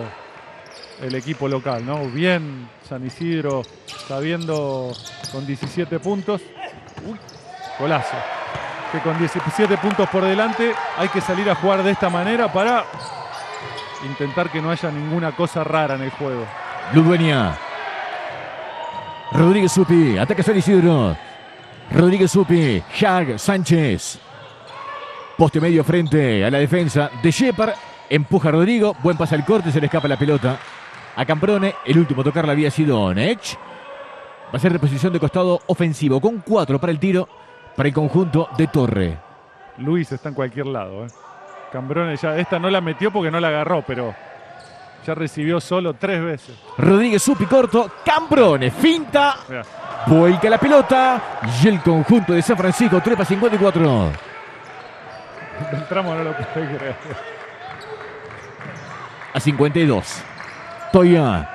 el equipo local, ¿no? Bien San Isidro sabiendo con 17 puntos. Uy, golazo. Que con 17 puntos por delante hay que salir a jugar de esta manera para intentar que no haya ninguna cosa rara en el juego. Ludueña. Rodríguez Supi. Ataca San Isidro. Rodríguez Supi. Hag Sánchez. Poste medio frente a la defensa de Shepard. Empuja a Rodrigo. Buen pase al corte. Se le escapa la pelota a Camprone. El último a tocarla había sido Nech. Va a ser reposición de costado ofensivo con cuatro para el tiro para el conjunto de Torre. Luis está en cualquier lado. ¿eh? Cambrone ya, esta no la metió porque no la agarró, pero ya recibió solo tres veces. Rodríguez Supi corto. Cambrone finta. Mirá. Vuelca la pelota. Y el conjunto de San Francisco trepa 54. Beltramo no lo puede creer. A 52. Toya.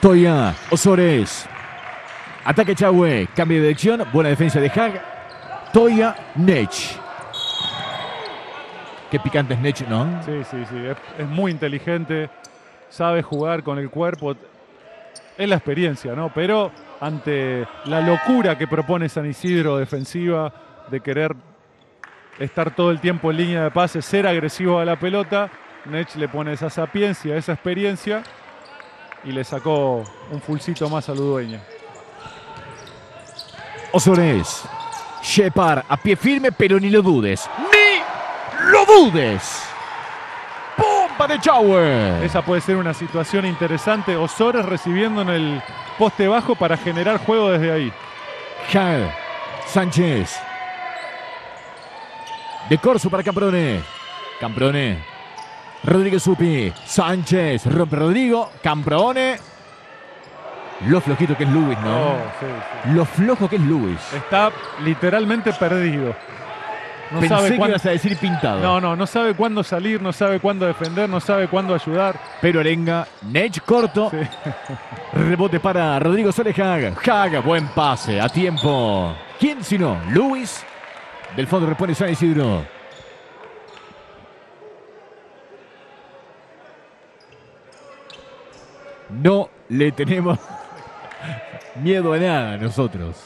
Toya. Osores. Ataque Chahue. Cambio de dirección. Buena defensa de Hag. Toya. Nech. Qué picante es Nech, ¿no? Sí, sí, sí. Es, es muy inteligente. Sabe jugar con el cuerpo. Es la experiencia, ¿no? Pero ante la locura que propone San Isidro defensiva de querer estar todo el tiempo en línea de pase, ser agresivo a la pelota, Nech le pone esa sapiencia, esa experiencia y le sacó un fulcito más a Ludueña. Osores. Shepard a pie firme, pero ni lo dudes. ¡Ni lo dudes! ¡Bomba de Chauer! Esa puede ser una situación interesante. Osores recibiendo en el poste bajo para generar juego desde ahí. Hag. Sánchez. De Corso para Camprone. Camprone. Rodríguez Supi. Sánchez. Rompe Rodrigo. Camprone. Lo flojito que es Luis, ¿no? Oh, sí, sí. Lo flojo que es Luis. Está literalmente perdido. No Pensé sabe que cuándo- ibas a decir pintado. No, no, no sabe cuándo salir, no sabe cuándo defender, no sabe cuándo ayudar. Pero arenga. Nech corto. Rebote para Rodrigo Soles Hag. Hag, buen pase. A tiempo. ¿Quién si no? Luis. Del fondo repone San Isidro. No le tenemos miedo a nada nosotros.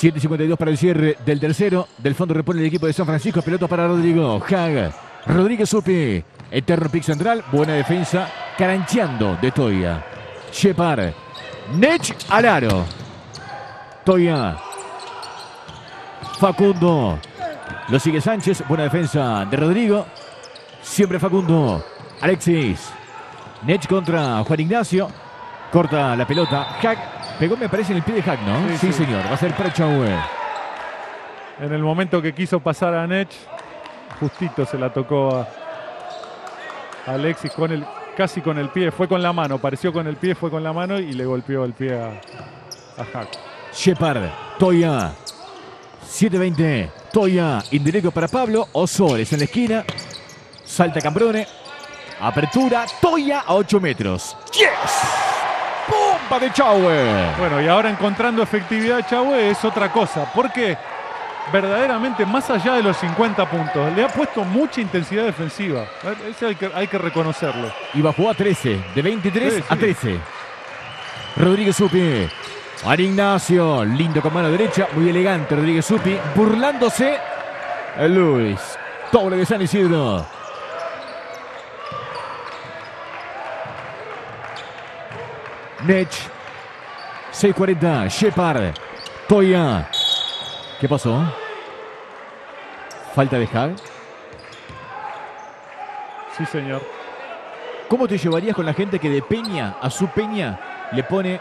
7.52 para el cierre del tercero. Del fondo repone el equipo de San Francisco. Pelota para Rodrigo. Hag. Rodríguez Supi. Eterno pick central. Buena defensa. Carancheando de Toya. Shepard. Nech al aro. Toya. Facundo. Lo sigue Sánchez. Buena defensa de Rodrigo. Siempre Facundo. Alexis. Nech contra Juan Ignacio. Corta la pelota. Hack. Pegó, me parece, en el pie de Hack, ¿no? Sí, Sí, sí. señor. Va a ser para Chauer. En el momento que quiso pasar a Nech, justito se la tocó a a Alexis con el, casi con el pie, fue con la mano, pareció con el pie, fue con la mano y le golpeó el pie a, a Hack. Shepard. Toya. 7-20. Toya. Indirecto para Pablo. Osores en la esquina. Salta Cambrone. Apertura. Toya a 8 metros. ¡Yes! ¡Bomba de Chauer! Bueno, y ahora encontrando efectividad Chahue es otra cosa, porque verdaderamente más allá de los 50 puntos, le ha puesto mucha intensidad defensiva. Eso hay que, hay que reconocerlo. Y bajó a 13. De 23 Sí, a sí. 13. Rodríguez Supi. Juan Ignacio. Lindo con mano derecha. Muy elegante Rodríguez Supi. Burlándose. Luis. Doble de San Isidro. Nech. 6.40, Shepard. Toya. ¿Qué pasó? Falta de Hag. Sí, señor. ¿Cómo te llevarías con la gente que de Peña a su Peña le pone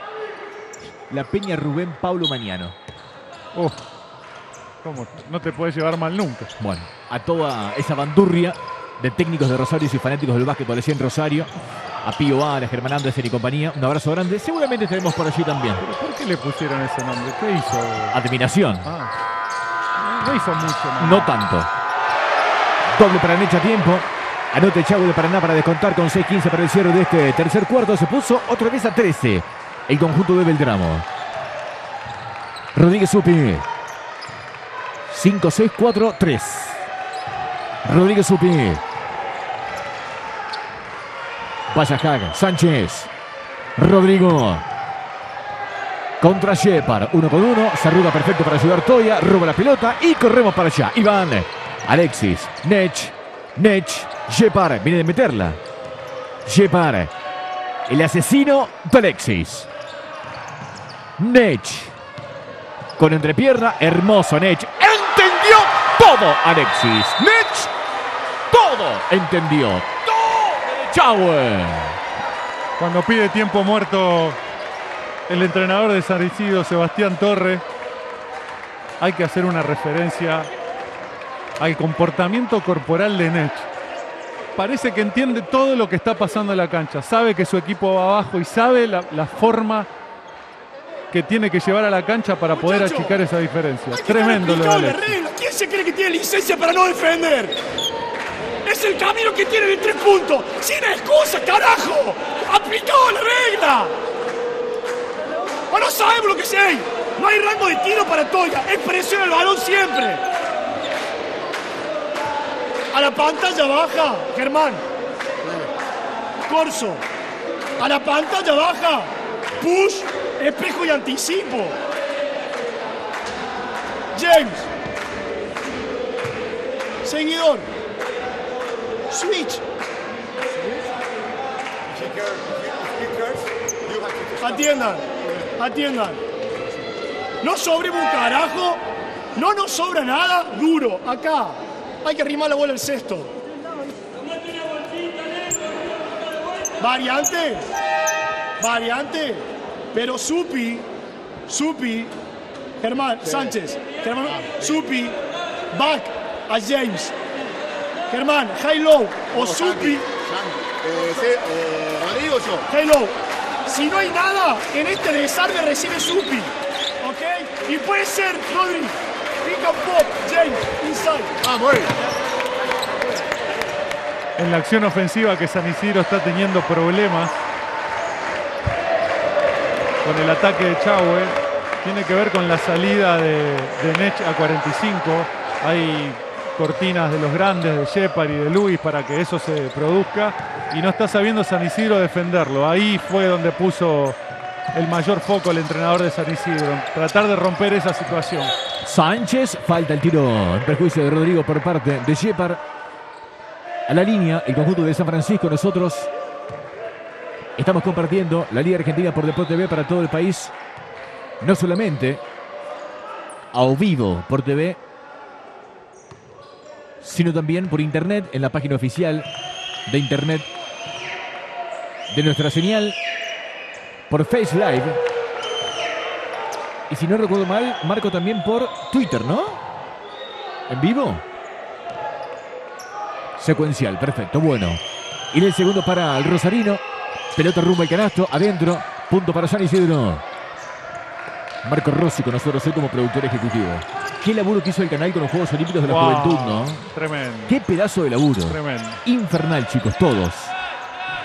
la Peña Rubén Pablo Mañano? Uf, ¿cómo? No te puedes llevar mal nunca. Bueno, a toda esa bandurria de técnicos de Rosario y fanáticos del básquetbol allí en Rosario, a Pío A, a Germán Andersen y compañía, un abrazo grande. Seguramente estaremos por allí también. ¿Por qué le pusieron ese nombre? ¿Qué hizo? Admiración. Ah, no hizo mucho. ¿no? No tanto. Doble para Necha tiempo. Anote Chavo de Paraná para descontar con 6-15 para el cierre de este tercer cuarto. Se puso otra vez a 13 el conjunto de Belgramo. Rodríguez Supi. 5-6-4-3. Rodríguez Supi. Vaya Hag. Sánchez. Rodrigo. Contra Shepard. Uno con uno. Se arruga perfecto para ayudar Toya. Roba la pelota y corremos para allá. Iván. Alexis. Nech. Nech. Shepard. Viene de meterla. Shepard. El asesino de Alexis. Nech. Con entrepierna. Hermoso Nech. Entendió todo Alexis. Nech. Todo entendió. Chau. Cuando pide tiempo muerto el entrenador de San Isidro, Sebastián Torre, hay que hacer una referencia al comportamiento corporal de Nech. Parece que entiende todo lo que está pasando en la cancha, sabe que su equipo va abajo y sabe la, la forma que tiene que llevar a la cancha para poder achicar esa diferencia. Tremendo lo de. ¿Quién se cree que tiene licencia para no defender? Es el camino que tiene de tres puntos. Sin excusa, carajo. Aplicado la regla. O no sabemos lo que ahí. No hay rango de tiro para Toya. Es presión el balón siempre. A la pantalla baja, Germán. Corso. A la pantalla baja. Push, espejo y anticipo. James. Seguidor. Switch. Atiendan. Atiendan. No sobre un carajo. No nos sobra nada duro. Acá. Hay que arrimar la bola al cesto. Variante. Variante. Pero Supi. Supi. Germán Sánchez. Germán. Supi. Back a James. Germán, high low. O Supi. Rodrigo yo. High low. Si no hay nada, en este desarme recibe Supi. ¿Ok? Y puede ser, Rodri. Pick and pop. James. Inside. Ah, muy bien. En la acción ofensiva que San Isidro está teniendo problemas con el ataque de Chahue, tiene que ver con la salida de, de Nech a 45. Hay cortinas de los grandes, de Shepard y de Luis para que eso se produzca y no está sabiendo San Isidro defenderlo. Ahí fue donde puso el mayor foco el entrenador de San Isidro, tratar de romper esa situación. Sánchez, falta el tiro en perjuicio de Rodrigo por parte de Shepard. A la línea, el conjunto de San Francisco, nosotros estamos compartiendo la Liga Argentina por Deporte TV para todo el país. No solamente a vivo por TV, sino también por internet en la página oficial de internet de nuestra señal, por Face Live. Y si no recuerdo mal, marco también por Twitter, ¿no? ¿En vivo? Secuencial, perfecto, bueno. Y el segundo para el Rosarino. Pelota rumbo al canasto, adentro. Punto para San Isidro. Marco Rossi con nosotros hoy como productor ejecutivo. Qué laburo que hizo el canal con los Juegos Olímpicos de la Wow, Juventud, ¿no? Tremendo. Qué pedazo de laburo. Tremendo. Infernal, chicos, todos.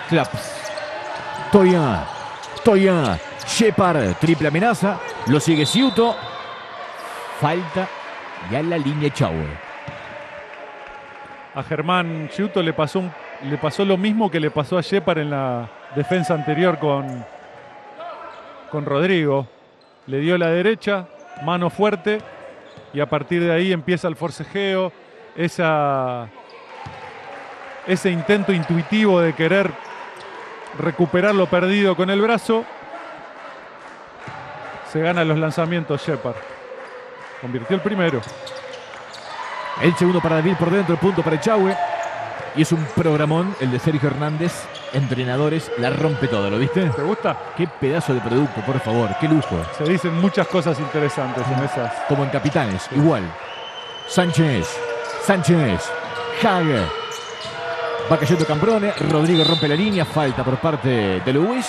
Claps. Toya. Toya. Shepard. Triple amenaza. Lo sigue Ciuto. Falta. Ya la línea Chauer. A Germán Chiuto le pasó, un- le pasó lo mismo que le pasó a Shepard en la defensa anterior con, con Rodrigo. Le dio la derecha, mano fuerte, y a partir de ahí empieza el forcejeo, ese intento intuitivo de querer recuperar lo perdido con el brazo. Se gana los lanzamientos Shepard. Convirtió el primero. El segundo para David por dentro, punto para Echagüe. Y es un programón el de Sergio Hernández. Entrenadores, la rompe todo, ¿lo viste? ¿Te gusta? Qué pedazo de producto, por favor, qué lujo. Se dicen muchas cosas interesantes en esas. Como en Capitanes, igual. Sánchez, Sánchez, Hague. Va cayendo Cambrone, Rodrigo rompe la línea, falta por parte de Luis.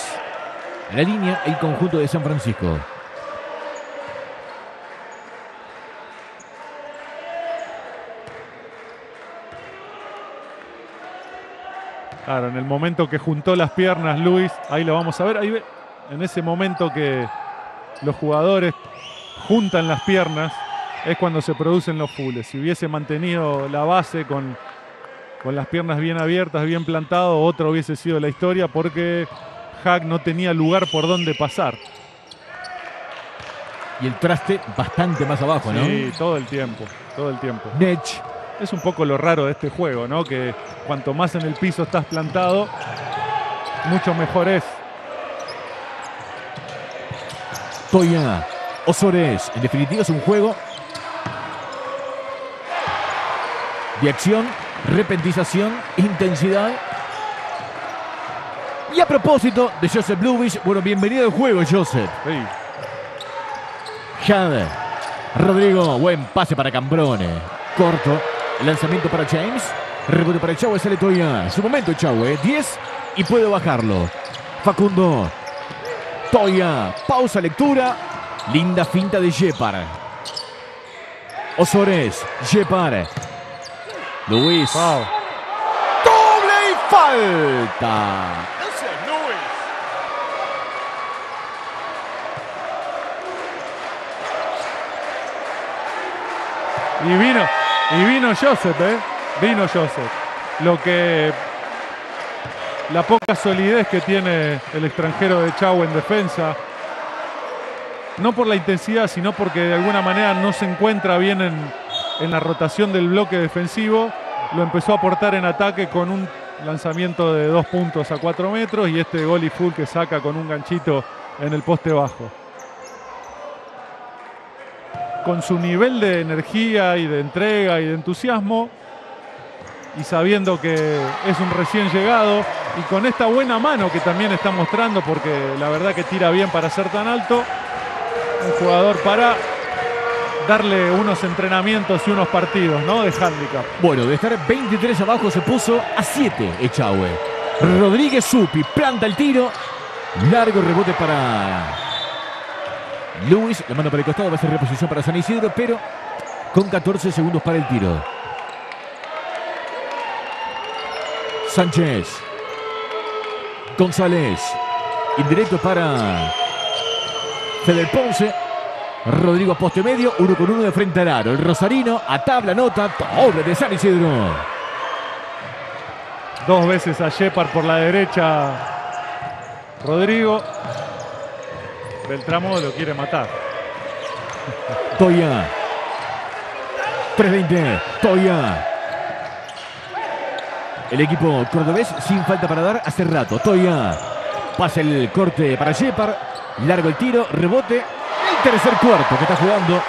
La línea, el conjunto de San Francisco. Claro, en el momento que juntó las piernas Luis, ahí lo vamos a ver. Ahí ve- en ese momento que los jugadores juntan las piernas, es cuando se producen los fulles. Si hubiese mantenido la base con, con las piernas bien abiertas, bien plantado, otra hubiese sido la historia porque Hack no tenía lugar por donde pasar. Y el traste bastante más abajo, ¿no? Sí, todo el tiempo, todo el tiempo. Nech. Es un poco lo raro de este juego, ¿no? Que cuanto más en el piso estás plantado, mucho mejor es. Toya, Osores. En definitiva es un juego de acción, repentización, intensidad. Y a propósito de Joseph Lewis, bueno, bienvenido al juego, Joseph. Jade. Rodrigo, buen pase para Cambrone. Corto. Lanzamiento para James. Rebote para Chau, sale Toya. Su momento, Chau, eh. 10 y puede bajarlo. Facundo. Toya. Pausa, lectura. Linda finta de Shepard. Osores. Shepard. Luis. Doble y falta. Y vino, y vino Joseph, ¿eh? Vino Joseph. Lo que. La poca solidez que tiene el extranjero de Chau en defensa. No por la intensidad, sino porque de alguna manera no se encuentra bien en, en la rotación del bloque defensivo. Lo empezó a aportar en ataque con un lanzamiento de dos puntos a cuatro metros y este gol y full que saca con un ganchito en el poste bajo con su nivel de energía y de entrega y de entusiasmo y sabiendo que es un recién llegado y con esta buena mano que también está mostrando porque la verdad que tira bien para ser tan alto, un jugador para darle unos entrenamientos y unos partidos, ¿no? De handicap. Bueno, de estar 23 abajo se puso a 7 Echagüe. Rodríguez Supi planta el tiro. Largo rebote para Luis. La mano para el costado. Va a ser reposición para San Isidro, pero con 14 segundos para el tiro. Sánchez. González. Indirecto para Feder Ponce. Rodrigo poste medio, uno con uno de frente al aro. El Rosarino a tabla nota, torre de San Isidro. Dos veces a Shepard por la derecha. Rodrigo. Beltramo lo quiere matar. Toya. 3-20. Toya. El equipo cordobés sin falta para dar hace rato. Toya. Pasa el corte para Shepard. Largo el tiro, rebote. El tercer cuarto que está jugando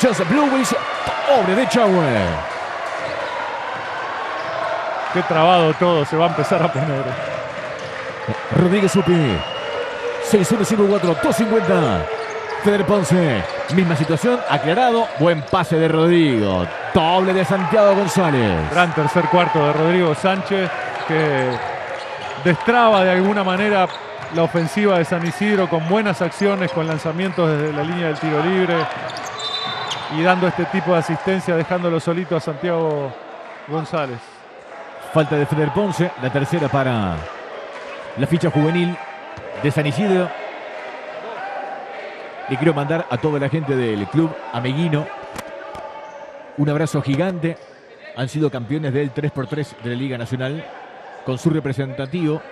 Joseph Lewis. Pobre de Chauer. Qué trabado todo se va a empezar a poner. Rodríguez Supi. 6-1-5-4, 250. Feder Ponce. Misma situación, aclarado. Buen pase de Rodrigo. Doble de Santiago González. Gran tercer cuarto de Rodrigo Sánchez que destraba de alguna manera la ofensiva de San Isidro con buenas acciones, con lanzamientos desde la línea del tiro libre y dando este tipo de asistencia, dejándolo solito a Santiago González. Falta de Feder Ponce, la tercera para la ficha juvenil de San Isidro. Le quiero mandar a toda la gente del club Ameguino un abrazo gigante. Han sido campeones del 3x3 de la Liga Nacional con su representativo.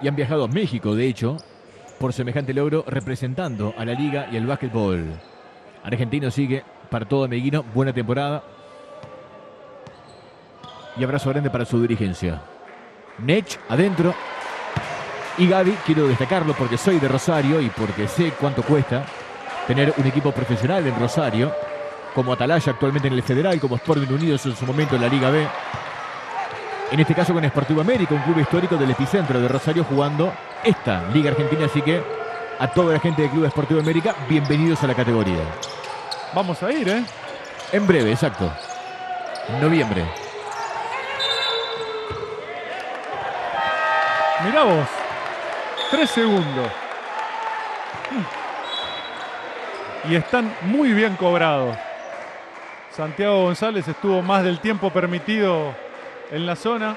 Y han viajado a México, de hecho, por semejante logro, representando a la Liga y el básquetbol. Argentino sigue para todo Ameguino. Buena temporada. Y abrazo grande para su dirigencia. Nech adentro. Y Gaby, quiero destacarlo porque soy de Rosario y porque sé cuánto cuesta tener un equipo profesional en Rosario, como Atalaya actualmente en el Federal, como Sporting Unidos en su momento en la Liga B. En este caso con Sportivo América, un club histórico del epicentro de Rosario jugando esta Liga Argentina, así que a toda la gente del Club Sportivo América, bienvenidos a la categoría. Vamos a ir, ¿eh? En breve, exacto. Noviembre. Mirá vos. Tres segundos. Y están muy bien cobrados. Santiago González estuvo más del tiempo permitido en la zona.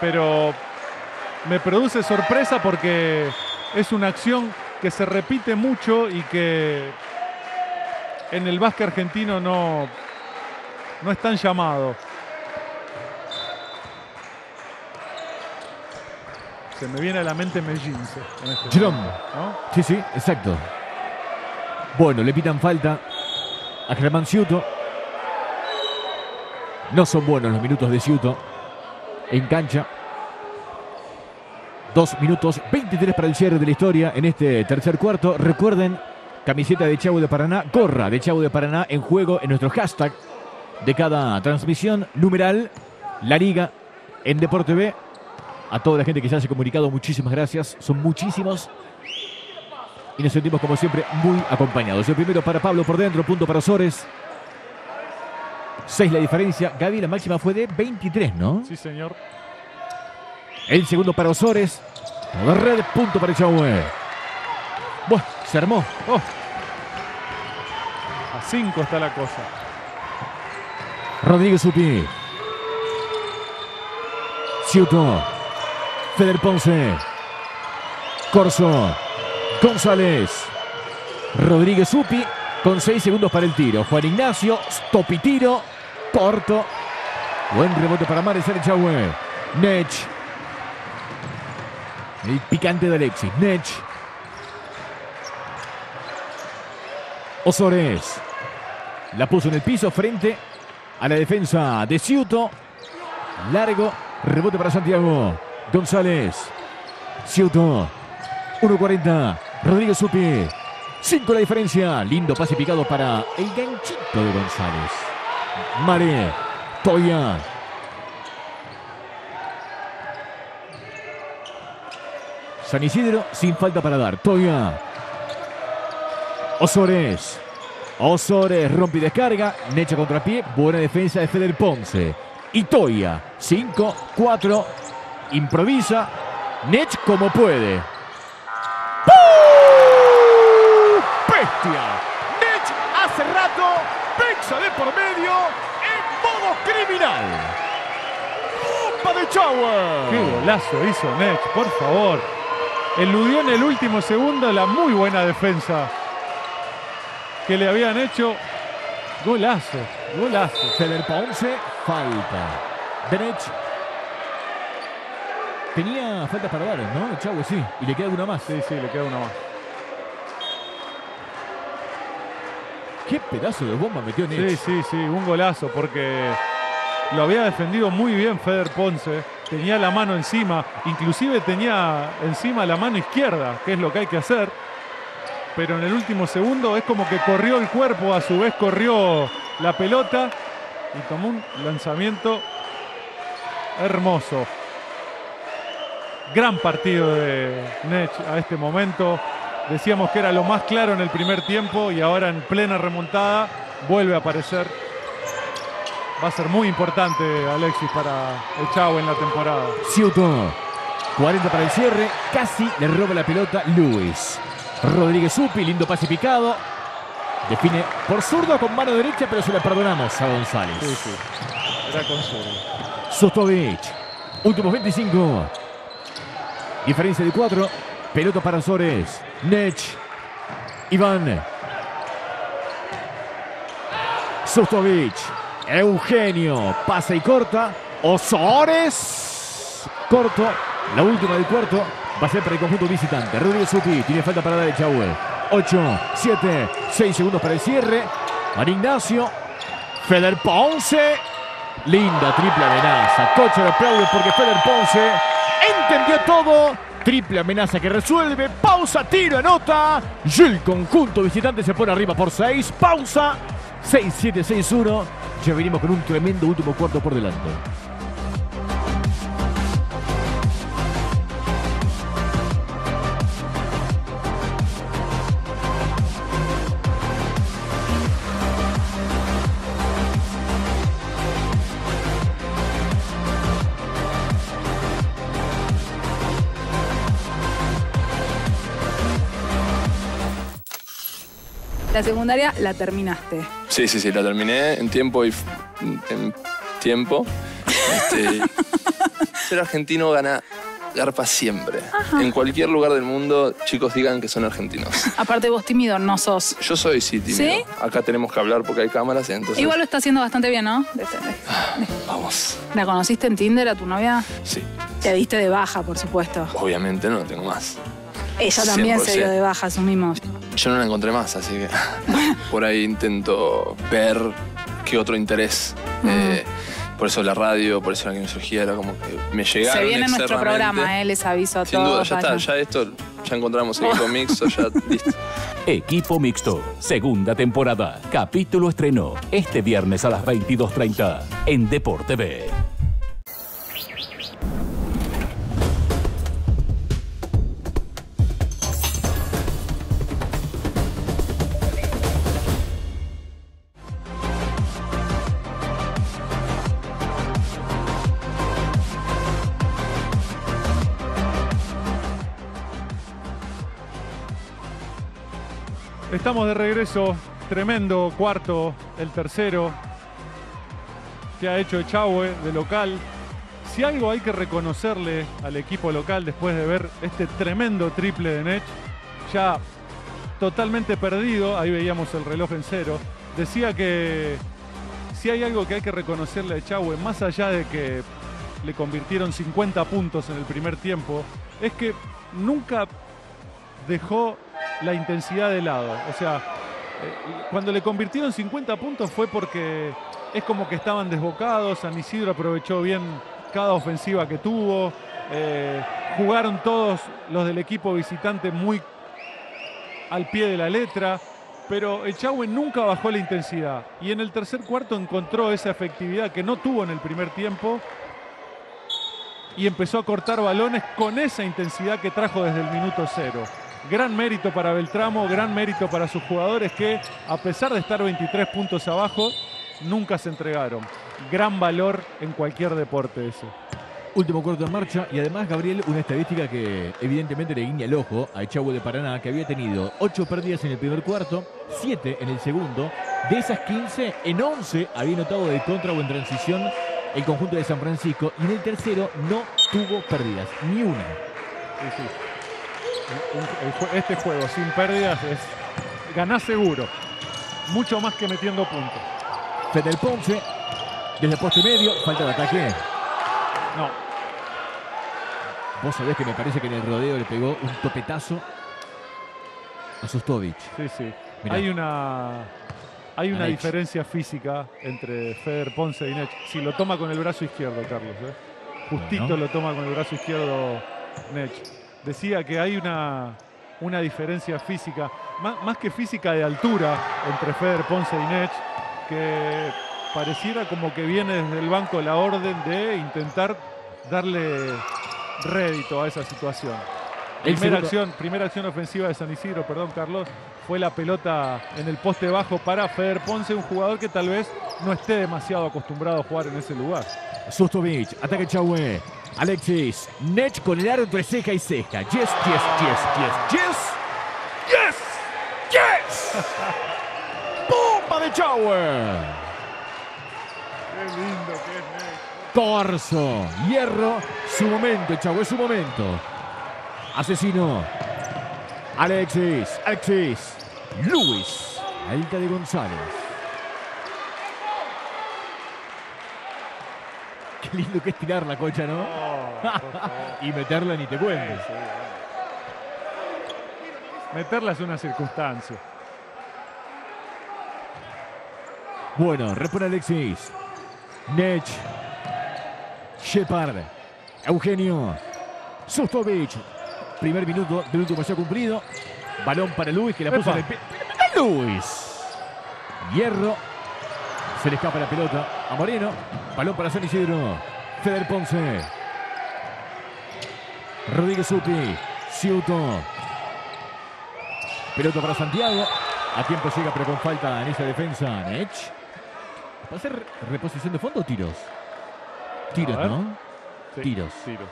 Pero me produce sorpresa porque es una acción que se repite mucho y que en el básquet argentino no, no es tan llamado. Se me viene a la mente Mellince. este ¿no? Sí, sí, exacto. Bueno, le pitan falta a Germán Ciuto. No son buenos los minutos de Ciuto en cancha. Dos minutos 23 para el cierre de la historia en este tercer cuarto. Recuerden, camiseta de Chavo de Paraná, gorra de Chavo de Paraná en juego en nuestro hashtag de cada transmisión. Numeral, la liga en Deporte B. A toda la gente que ya se ha comunicado, muchísimas gracias. Son muchísimos. Y nos sentimos como siempre muy acompañados. El primero para Pablo por dentro, punto para Osores. 6 la diferencia. Gaby, la máxima fue de 23, ¿no? Sí, señor. El segundo para Osores. Toda red, punto para Echagüe. Bueno, se armó. Oh. A 5 está la cosa. Rodríguez Upi. Ciuto. Feder Ponce. Corso. González. Rodríguez Upi con 6 segundos para el tiro. Juan Ignacio. Stopitiro. Corto. Buen rebote para Mares Echagüe. Nech. El picante de Alexis. Nech. Osores. La puso en el piso frente a la defensa de Ciuto. Largo. Rebote para Santiago. González. Ciuto. 1.40. Rodríguez Supi. 5 la diferencia. Lindo pase picado para el ganchito de González. Mare. Toya. San Isidro sin falta para dar. Toya. Osores. Osores rompe y descarga. Necha contrapié. Buena defensa de Feder Ponce. Y Toya. 5, 4. Improvisa. Nech como puede. ¡Pum! ¡Bestia! Nech hace rato. Pexa de por medio. En modo criminal. ¡Opa de Chauer! Qué golazo hizo Nech, por favor. Eludió en el último segundo la muy buena defensa que le habían hecho. Golazo, golazo. Feder Ponce, falta. Denech. Tenía falta para dar, ¿no? Chavo, sí. Y le queda una más. Sí, sí, le queda una más. Qué pedazo de bomba metió Nech. Sí, sí, sí, un golazo porque lo había defendido muy bien Feder Ponce. Tenía la mano encima, inclusive tenía encima la mano izquierda, que es lo que hay que hacer. Pero en el último segundo es como que corrió el cuerpo, a su vez corrió la pelota y tomó un lanzamiento hermoso. Gran partido de Nech a este momento. Decíamos que era lo más claro en el primer tiempo y ahora en plena remontada vuelve a aparecer. Va a ser muy importante Alexis para el Chavo en la temporada. Ciuto. 40 para el cierre. Casi le roba la pelota Luis. Rodríguez Upi, lindo pase picado. Define por zurdo con mano derecha, pero se la perdonamos a González. Sí, sí. Era con zurdo. Sostovic. Últimos 25. Diferencia de 4. Pelota para Sores. Nech. Iván. Sostovic. Eugenio. Pasa y corta. Osores. Corto. La última del cuarto. Va a ser para el conjunto visitante. Rodríguez Supi. Tiene falta para dar el Chahuel. 8, 7, 6 segundos para el cierre. Juan Ignacio. Feder Ponce. Linda triple amenaza. Coche de aplaude porque Feder Ponce entendió todo. Triple amenaza que resuelve. Pausa, tiro, anota. Y el conjunto visitante se pone arriba por 6. Pausa. 6-7, 6-1. Ya venimos con un tremendo último cuarto por delante. La secundaria la terminaste. Sí, sí, sí, la terminé en tiempo y en tiempo. Este, ser argentino gana garpa siempre. Ajá. En cualquier lugar del mundo, chicos digan que son argentinos. Aparte vos tímido no sos. Yo soy sí tímido. ¿Sí? Acá tenemos que hablar porque hay cámaras, entonces Igual lo está haciendo bastante bien, ¿no? De- vamos. ¿La conociste en Tinder a tu novia? Sí, Te diste de baja, por supuesto. obviamente no tengo más. Ella también se dio 100%. de baja, asumimos. Yo no la encontré más, así que por ahí intento ver qué otro interés. eh, por eso la radio, por eso la quimiología era como que me llegaron Se viene nuestro programa, ¿eh? Les aviso a Sin todos. duda, ya está, ya esto, ya encontramos el equipo mixto, ya listo. Equipo Mixto, segunda temporada. Capítulo estreno este viernes a las 22.30 en Deporte B. Estamos de regreso. Tremendo cuarto, el tercero que ha hecho Echagüe de local. Si algo hay que reconocerle al equipo local después de ver este tremendo triple de Nech, ya totalmente perdido, ahí veíamos el reloj en cero, decía que si hay algo que hay que reconocerle a Echagüe, más allá de que le convirtieron 50 puntos en el primer tiempo, es que nunca dejó la intensidad de lado. O sea, eh, cuando le convirtieron 50 puntos fue porque es como que estaban desbocados, San Isidro aprovechó bien cada ofensiva que tuvo, eh, jugaron todos los del equipo visitante muy al pie de la letra, pero Echagüe nunca bajó la intensidad y en el tercer cuarto encontró esa efectividad que no tuvo en el primer tiempo y empezó a cortar balones con esa intensidad que trajo desde el minuto cero. Gran mérito para Beltramo, gran mérito para sus jugadores que, a pesar de estar 23 puntos abajo, nunca se entregaron. Gran valor en cualquier deporte ese. Último cuarto en marcha y además, Gabriel, una estadística que evidentemente le guiña el ojo a Echagüe de Paraná, que había tenido 8 pérdidas en el primer cuarto, 7 en el segundo. De esas 15, en 11 había notado de contra o en transición el conjunto de San Francisco y en el tercero no tuvo pérdidas, ni una. Sí, sí. Un- un- el jue- este juego sin pérdidas es ganar seguro. Mucho más que metiendo puntos. Fedel Ponce, desde el poste medio, falta de ataque. No. Vos sabés que me parece que en el rodeo le pegó un topetazo a Sustovic. Sí, sí. Mirá. Hay una, hay una Nech. diferencia física entre Feder Ponce y Nech. Si lo toma con el brazo izquierdo, Carlos. ¿eh? Justito Bueno. lo toma con el brazo izquierdo Nech. Decía que hay una, una diferencia física, más, más que física de altura, entre Feder Ponce y Nech, que pareciera como que viene desde el banco la orden de intentar darle rédito a esa situación. El Primera segundo- acción, primera acción ofensiva de San Isidro, perdón Carlos, fue la pelota en el poste bajo para Feder Ponce, un jugador que tal vez no esté demasiado acostumbrado a jugar en ese lugar. Sustovic, ataque Echagüe. Alexis, Nech con el aro entre ceja y ceja. Yes, yes, yes, yes, yes. Yes, yes. ¡Bomba de Echagüe! Qué lindo que es Nech. Corso, Hierro, su momento, Echagüe, su momento. Asesino. Alexis, Alexis. Luis, Alta de González. lindo que es tirar la cocha, ¿no? y meterla ni te cuentes. Meterla es una circunstancia. Bueno, repone Alexis. Nech. Shepard. Eugenio. Sustovic. Primer minuto del último ya cumplido. Balón para Luis que la puso Epa. en el pie. Luis. Hierro. Se le escapa la pelota a Moreno. Balón para San Isidro. Feder Ponce. Rodríguez Upi. Ciuto. Pelota para Santiago. A tiempo llega, pero con falta en esa defensa. Nech. ¿Va a ser reposición de fondo o tiros? Tiros. ¿no? Sí, Tiros. Tiros.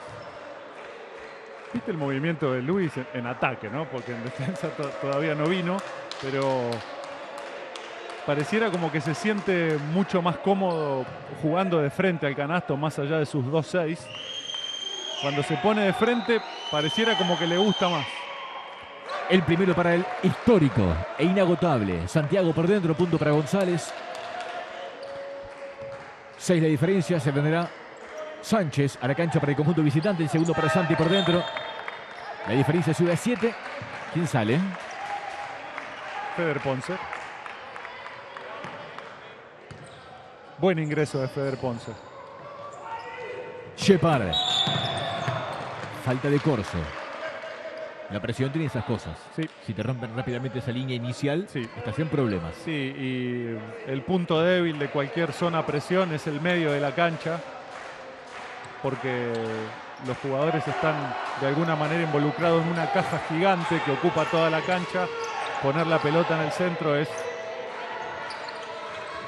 Viste el movimiento de Luis en, en ataque, ¿no? Porque en defensa to- todavía no vino, pero pareciera como que se siente mucho más cómodo jugando de frente al canasto, más allá de sus 2-6. Cuando se pone de frente, pareciera como que le gusta más. El primero para el histórico e inagotable. Santiago por dentro, punto para González. Seis la diferencia, se vendrá Sánchez a la cancha para el conjunto visitante. El segundo para Santi por dentro. La diferencia sube a 7. ¿Quién sale? Feder Ponce. Buen ingreso de Feder Ponce. Shepard. Falta de Corso. La presión tiene esas cosas. Si te rompen rápidamente esa línea inicial, estás en problemas. Sí, y el punto débil de cualquier zona presión es el medio de la cancha, porque los jugadores están de alguna manera involucrados en una caja gigante que ocupa toda la cancha. Poner la pelota en el centro es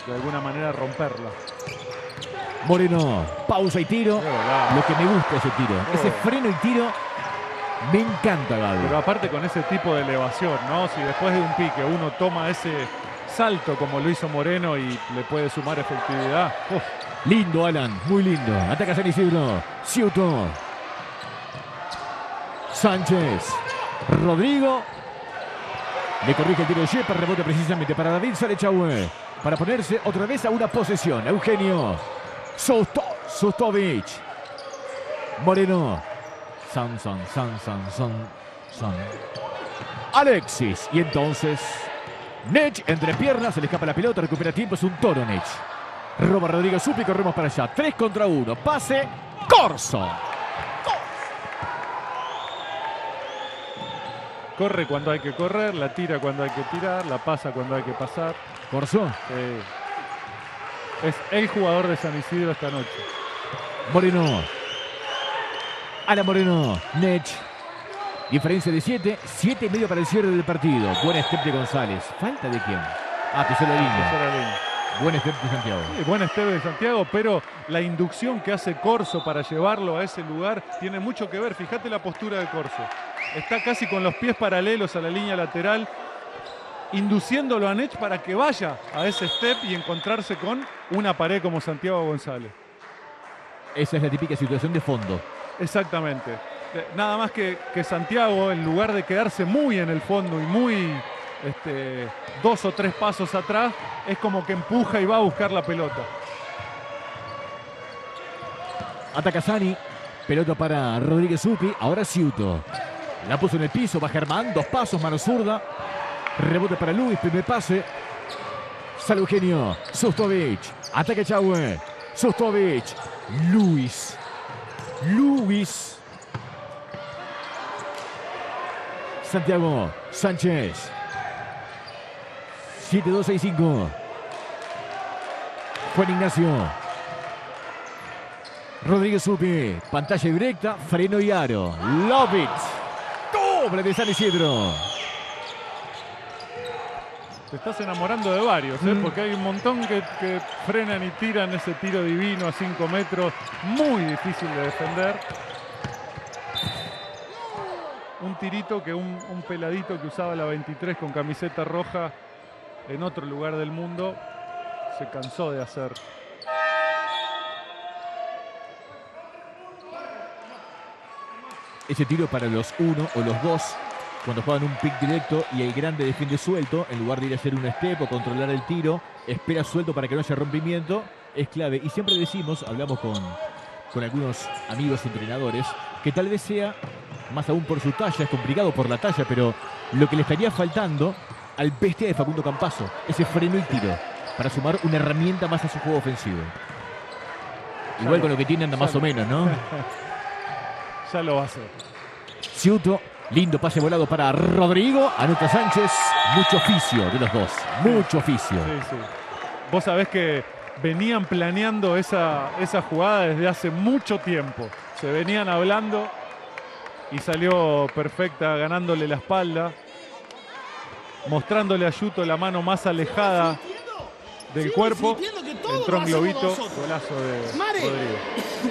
de alguna manera romperla. Moreno, pausa y tiro. Lo que me gusta ese tiro. Ese freno y tiro me encanta, Gaby. Pero aparte con ese tipo de elevación, ¿no? Si después de un pique uno toma ese salto como lo hizo Moreno y le puede sumar efectividad. uf, Lindo, Alan, muy lindo. Ataca San Isidro. Ciuto. Sánchez. Rodrigo. Le corrige el tiro de Shepard. Rebote precisamente para David Salechahue. Para ponerse otra vez a una posesión. Eugenio. Susto, Sustovic. Moreno. San, san, san. Alexis. Y entonces. Nech entre piernas. Se le escapa la pelota. Recupera tiempo. Es un toro, Nech. Roba Rodrigo Supi, corremos para allá. 3 contra 1. Pase. Corso. Corre cuando hay que correr, la tira cuando hay que tirar, la pasa cuando hay que pasar. Corso. Eh, es el jugador de San Isidro esta noche. Moreno. Ala Moreno. Nech. Diferencia de 7. 7 y medio para el cierre del partido. Buen step de González. ¿Falta de quién? Ah, pisó la línea. Buen step de Santiago. Sí, buen Esteve de Santiago, pero la inducción que hace Corso para llevarlo a ese lugar tiene mucho que ver. Fíjate la postura de Corso. Está casi con los pies paralelos a la línea lateral, induciéndolo a Nech para que vaya a ese step y encontrarse con una pared como Santiago González. Esa es la típica situación de fondo. Exactamente. Nada más que, que Santiago, en lugar de quedarse muy en el fondo y muy este, dos o tres pasos atrás, es como que empuja y va a buscar la pelota. Ataca Sani. Pelota para Rodríguez Upi. Ahora Ciuto. La puso en el piso. Va Germán. Dos pasos. Mano zurda. Rebote para Luis. Primer pase. Sale Eugenio. Sustovic. Ataca Chahue. Sustovic. Luis. Luis. Santiago Sánchez. 7-2-6-5. Juan Ignacio. Rodríguez Upi. Pantalla directa. Freno y aro. Love it. Doble de San Isidro. Te estás enamorando de varios, ¿eh? Mm. porque hay un montón que, que frenan y tiran ese tiro divino a 5 metros, muy difícil de defender. Un tirito que un, un peladito que usaba la 23 con camiseta roja en otro lugar del mundo se cansó de hacer. Ese tiro para los uno o los dos. Cuando juegan un pick directo y el grande defiende suelto, en lugar de ir a hacer un step o controlar el tiro, espera suelto para que no haya rompimiento, es clave. Y siempre decimos, hablamos con, con algunos amigos entrenadores, que tal vez sea, más aún por su talla, es complicado por la talla, pero lo que le estaría faltando al bestia de Facundo Campazo, ese freno y tiro, para sumar una herramienta más a su juego ofensivo. Igual con lo que tiene anda más o menos, ¿no? ya lo va a hacer. Ciuto, lindo pase volado para Rodrigo. Anota Sánchez. Mucho oficio de los dos. Mucho oficio. Sí, sí. Vos sabés que venían planeando esa, esa jugada desde hace mucho tiempo. Se venían hablando y salió perfecta ganándole la espalda, mostrándole a Yuto la mano más alejada del cuerpo. Entró en globito, golazo de Mare. Rodrigo.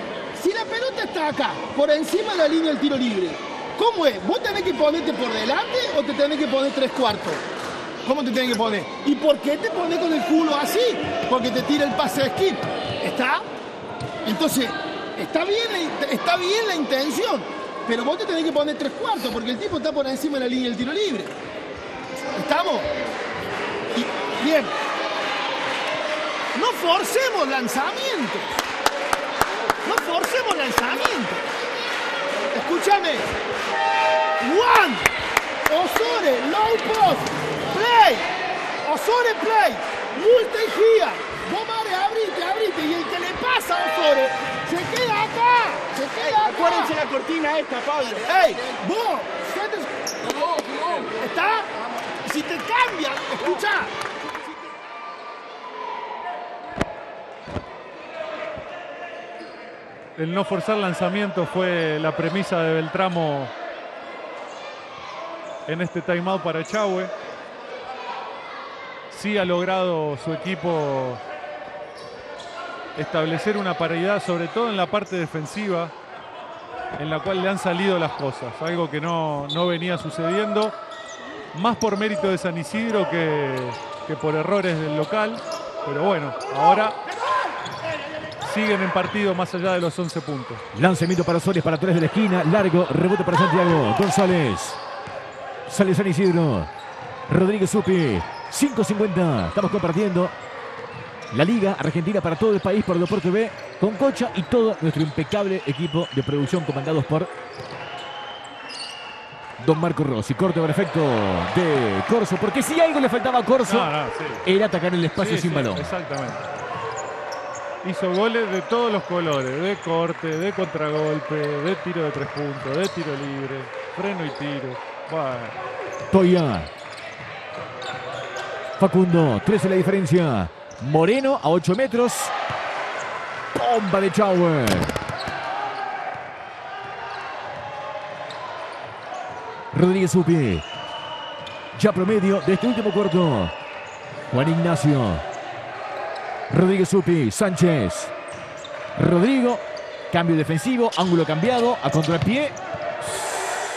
Si la pelota está acá, por encima de la línea del tiro libre, ¿cómo es? ¿Vos tenés que ponerte por delante o te tenés que poner tres cuartos? ¿Cómo te tenés que poner? ¿Y por qué te pones con el culo así? Porque te tira el pase de skip. ¿Está? Entonces, está bien, la, está bien la intención, pero vos te tenés que poner tres cuartos porque el tipo está por encima de la línea del tiro libre. ¿Estamos? Y- bien. No forcemos lanzamiento. No forcemos lanzamiento. Escúchame. One. Osore, low post. Play. Osore, play. Multejía. Vos, Mare, abrite, abrite. Y el que le pasa a Osore se queda acá. Se queda acá. Acuérdense la cortina esta, Pablo. ¡Ey! ¡Vos! ¿Está? Si te cambian, escucha. El no forzar lanzamiento fue la premisa de Beltramo en este timeout para Echagüe. Sí ha logrado su equipo establecer una paridad, sobre todo en la parte defensiva, en la cual le han salido las cosas, algo que no, no venía sucediendo, más por mérito de San Isidro que, que por errores del local, pero bueno, ahora siguen en partido más allá de los 11 puntos. Lanzamiento para Suárez para tres de la esquina. Largo. Rebote para Santiago. González. Sale San Isidro. Rodríguez Supi. 5.50. Estamos compartiendo la Liga Argentina para todo el país por Deporte B con Cocha y todo nuestro impecable equipo de producción comandados por Don Marco Rossi. Corte perfecto de Corso. Porque si algo le faltaba a Corso No, no, sí. era atacar el espacio Sí, sin sí, balón. Exactamente. Hizo goles de todos los colores, de corte, de contragolpe, de tiro de tres puntos, de tiro libre, freno y tiro. Bueno, Toya. Facundo, 13 la diferencia. Moreno a 8 metros. Bomba de Chauer. Rodríguez Upi. Ya promedio de este último cuarto. Juan Ignacio. Rodríguez Upi. Sánchez. Rodrigo. Cambio defensivo. Ángulo cambiado. A contrapié.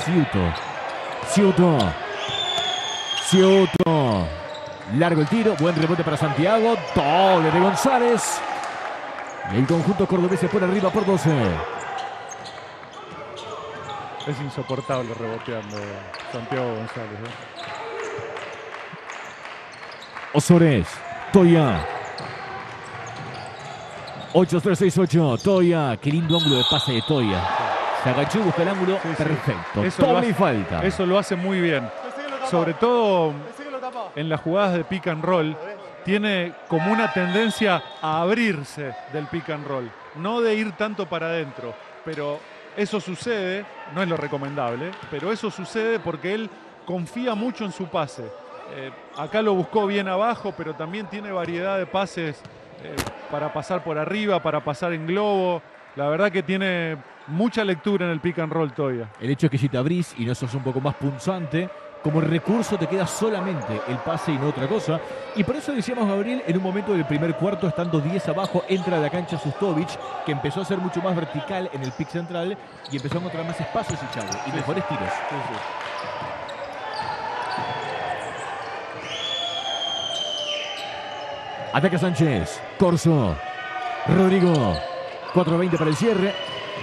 Ciuto. Ciuto. Ciuto. Largo el tiro. Buen rebote para Santiago. Doble de González. El conjunto cordobés se pone arriba por 12. Es insoportable reboteando Santiago González. ¿eh? Osores. Toya. 8-3-6-8. Toya. Qué lindo ángulo de pase de Toya. Se agachó y busca el ángulo perfecto. Eso y falta. Eso lo hace muy bien. Sobre todo en las jugadas de pick and roll, tiene como una tendencia a abrirse del pick and roll, no de ir tanto para adentro. Pero eso sucede, no es lo recomendable, pero eso sucede porque él confía mucho en su pase. Eh, acá lo buscó bien abajo, pero también tiene variedad de pases eh, para pasar por arriba, para pasar en globo. La verdad que tiene mucha lectura en el pick and roll todavía. El hecho es que si te abrís y no sos un poco más punzante, como recurso te queda solamente el pase y no otra cosa. Y por eso decíamos, Gabriel, en un momento del primer cuarto, estando 10 abajo, entra a la cancha Sustovic, que empezó a ser mucho más vertical en el pick central y empezó a encontrar más espacios y Chavo, y mejores tiros. Ataca Sánchez, Corso, Rodrigo, 4.20 para el cierre,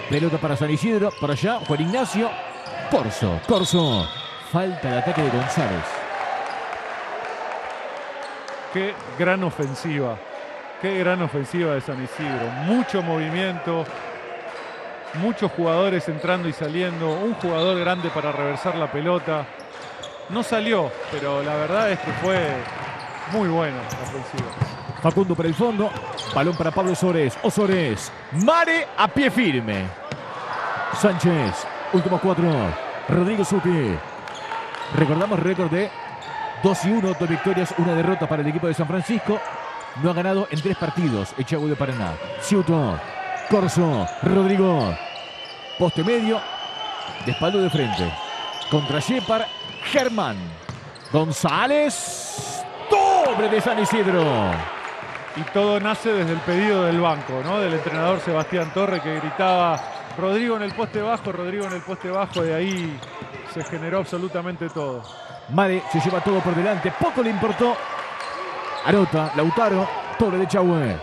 pelota para San Isidro, para allá, Juan Ignacio, Corso, Corso, falta el ataque de González. Qué gran ofensiva. Qué gran ofensiva de San Isidro. Mucho movimiento. Muchos jugadores entrando y saliendo. Un jugador grande para reversar la pelota. No salió, pero la verdad es que fue muy buena la ofensiva. Facundo para el fondo, balón para Pablo Osores, Osores, Mare a pie firme. Sánchez, Últimos cuatro. Rodrigo Supi. Recordamos récord de 2 y 1, dos victorias, una derrota para el equipo de San Francisco. No ha ganado en tres partidos Echagüe de Paraná. Ciuto, Corso, Rodrigo. Poste medio, de espalda de frente. Contra Shepard, Germán. González. Doble de San Isidro. Y todo nace desde el pedido del banco, ¿no? Del entrenador Sebastián Torre que gritaba Rodrigo en el poste bajo, Rodrigo en el poste bajo, de ahí se generó absolutamente todo. Mare se lleva todo por delante, poco le importó. Arota, Lautaro, doble de Chahue.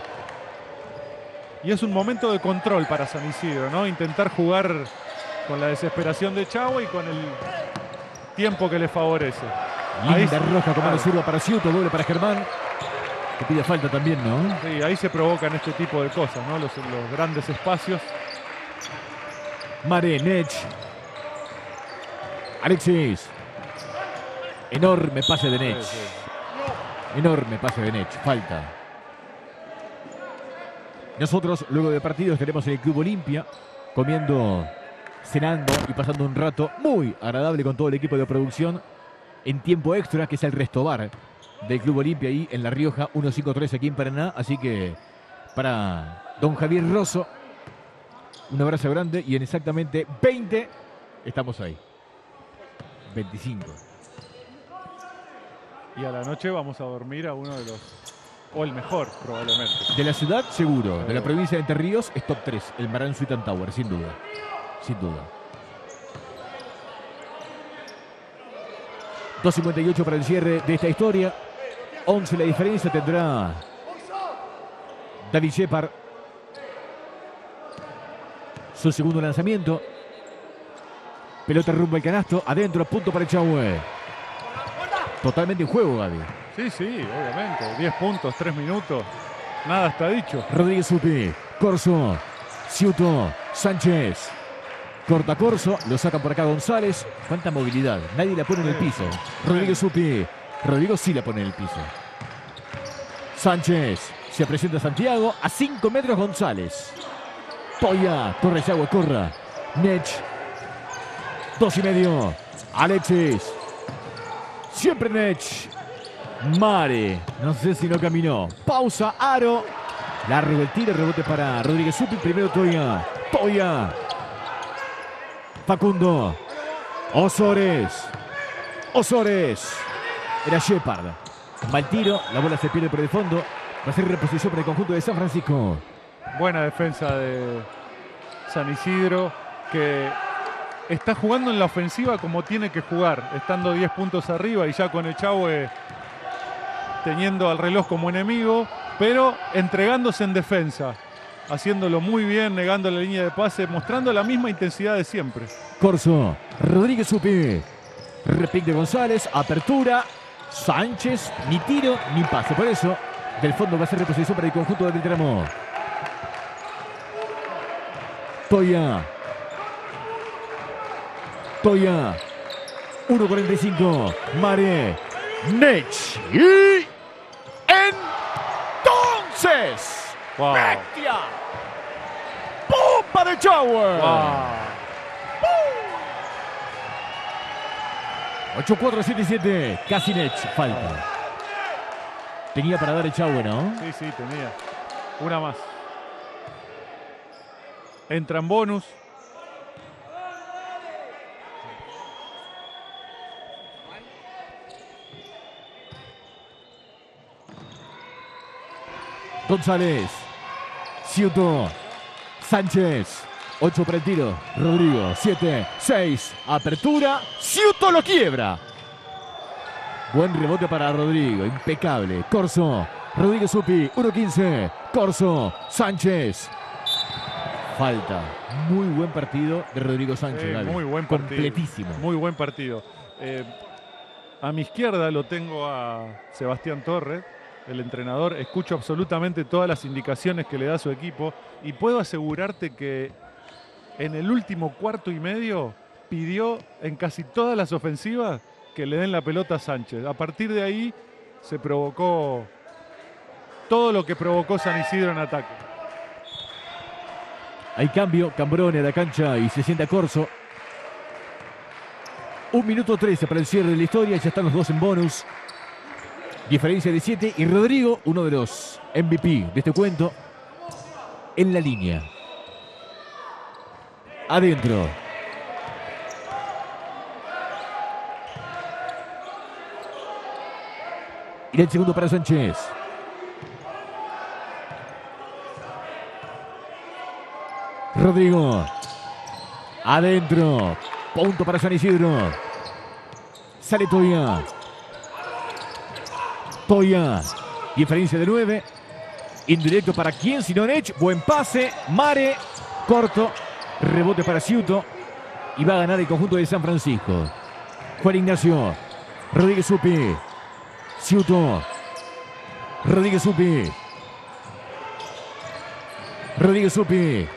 Y es un momento de control para San Isidro, ¿no? Intentar jugar con la desesperación de Chavo y con el tiempo que le favorece. Linda roja con mano zurda para Ciuto, doble para Germán. Que pide falta también, ¿no? Sí, ahí se provocan este tipo de cosas, ¿no? Los, los grandes espacios. Mare, Nech. Alexis. Enorme pase de Nech. Enorme pase de Nech. Falta. Nosotros, luego de partido, estaremos en el Club Olimpia comiendo, cenando y pasando un rato muy agradable con todo el equipo de producción en tiempo extra, que es el resto bar del Club Olimpia ahí en La Rioja, 153 aquí en Paraná. Así que para don Javier Rosso, un abrazo grande y en exactamente 20 estamos ahí. 25. Y a la noche vamos a dormir a uno de los, o el mejor probablemente. De la ciudad, seguro. De la provincia de Entre Ríos, es top 3. El Marán Suitan Tower, sin duda. Sin duda. 2.58 para el cierre de esta historia. 11 la diferencia tendrá David Shepard. Su segundo lanzamiento. Pelota rumbo al canasto. Adentro, punto para el Chahue. Totalmente en juego, Gaby. Sí, sí, obviamente. 10 puntos, 3 minutos. Nada está dicho. Rodríguez Supi. Corso. Ciuto. Sánchez. Corta Corso. Lo sacan por acá González. Cuánta movilidad. Nadie la pone en el piso. Rodríguez Supi. Rodrigo sí la pone en el piso. Sánchez. Se presenta Santiago. A 5 metros González. Toya. Torres Agua, corra. Nech. Dos y medio. Alexis. Siempre Nech. Mare. No sé si no caminó. Pausa. Aro. Largo el tiro. Rebote para Rodríguez Supi. Primero Toya. Toya. Facundo. Osores. Osores. Era Shepard. Mal tiro. La bola se pierde por el fondo. Va a ser reposición para el conjunto de San Francisco. Buena defensa de San Isidro que está jugando en la ofensiva como tiene que jugar, estando 10 puntos arriba y ya con Echagüe teniendo al reloj como enemigo, pero entregándose en defensa, haciéndolo muy bien, negando la línea de pase, mostrando la misma intensidad de siempre. Corso, Rodríguez Supi, repique González, apertura, Sánchez, ni tiro ni pase. Por eso, del fondo va a ser reposición para el conjunto de Beltramo. Toya. Toya. 1.45. Mare. Nech. Y. Entonces. Wow. ¡Bestia! ¡Pompa de Tower! Wow. 8-4-7-7. Casi Nech. Falta. Tenía para dar el Chahue, ¿no? Sí, sí, tenía. Una más. Entra en bonus. González. Ciuto. Sánchez. 8 para el tiro. Rodrigo. 7, 6. Apertura. Ciuto lo quiebra. Buen rebote para Rodrigo. Impecable. Corso. Rodrigo Supi. 1-15. Corso. Sánchez. Falta. Muy buen partido de Rodrigo Sánchez. Eh, muy buen partido. Completísimo. Muy buen partido. Eh, a mi izquierda lo tengo a Sebastián Torres, el entrenador. Escucho absolutamente todas las indicaciones que le da su equipo y puedo asegurarte que en el último cuarto y medio pidió en casi todas las ofensivas que le den la pelota a Sánchez. A partir de ahí se provocó todo lo que provocó San Isidro en ataque. Hay cambio. Cambrone a la cancha y se sienta Corso. Un minuto 13 para el cierre de la historia. Ya están los dos en bonus. Diferencia de 7. Y Rodrigo, uno de los MVP de este cuento, en la línea. Adentro. Y el segundo para Sánchez. Rodrigo. Adentro. Punto para San Isidro. Sale Toya. Toya. Diferencia de 9. Indirecto para quién, sino Nech. Buen pase. Mare. Corto. Rebote para Ciuto. Y va a ganar el conjunto de San Francisco. Juan Ignacio. Rodríguez Supi. Ciuto. Rodríguez Supi. Rodríguez Supi.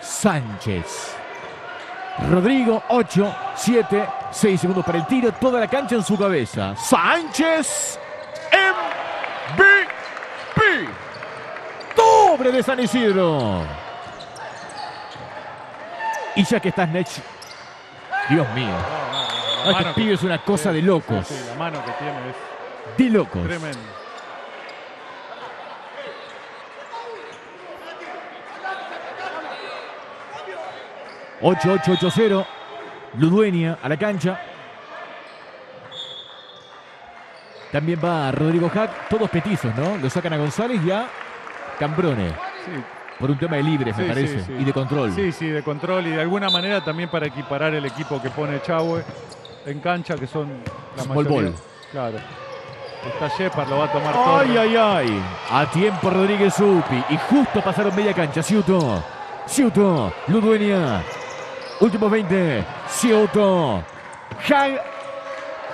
Sánchez. Rodrigo, 8, 7, 6 segundos para el tiro. Toda la cancha en su cabeza. Sánchez. MVP. Doble de San Isidro. Y ya que estás, Nech. Dios mío. La Este pibe es una cosa de locos. sí, la mano que tiene es De locos. tremenda. 8-8-8-0. Ludueña a la cancha. También va Rodrigo Hack. Todos petizos, ¿no? Lo sacan a González y a Cambrone. Sí. Por un tema de libres, me parece. sí. Y de control. Sí, sí, de control y de alguna manera también para equiparar el equipo que pone Chahue en cancha, que son la Small mayoría. ball. Claro. Está Shepard, lo va a tomar Ay, Torres. ay, ay. A tiempo Rodríguez Upi. Y justo pasaron media cancha. Ciuto. Ciuto. Ludueña. Últimos 20. Ciuto. Hag.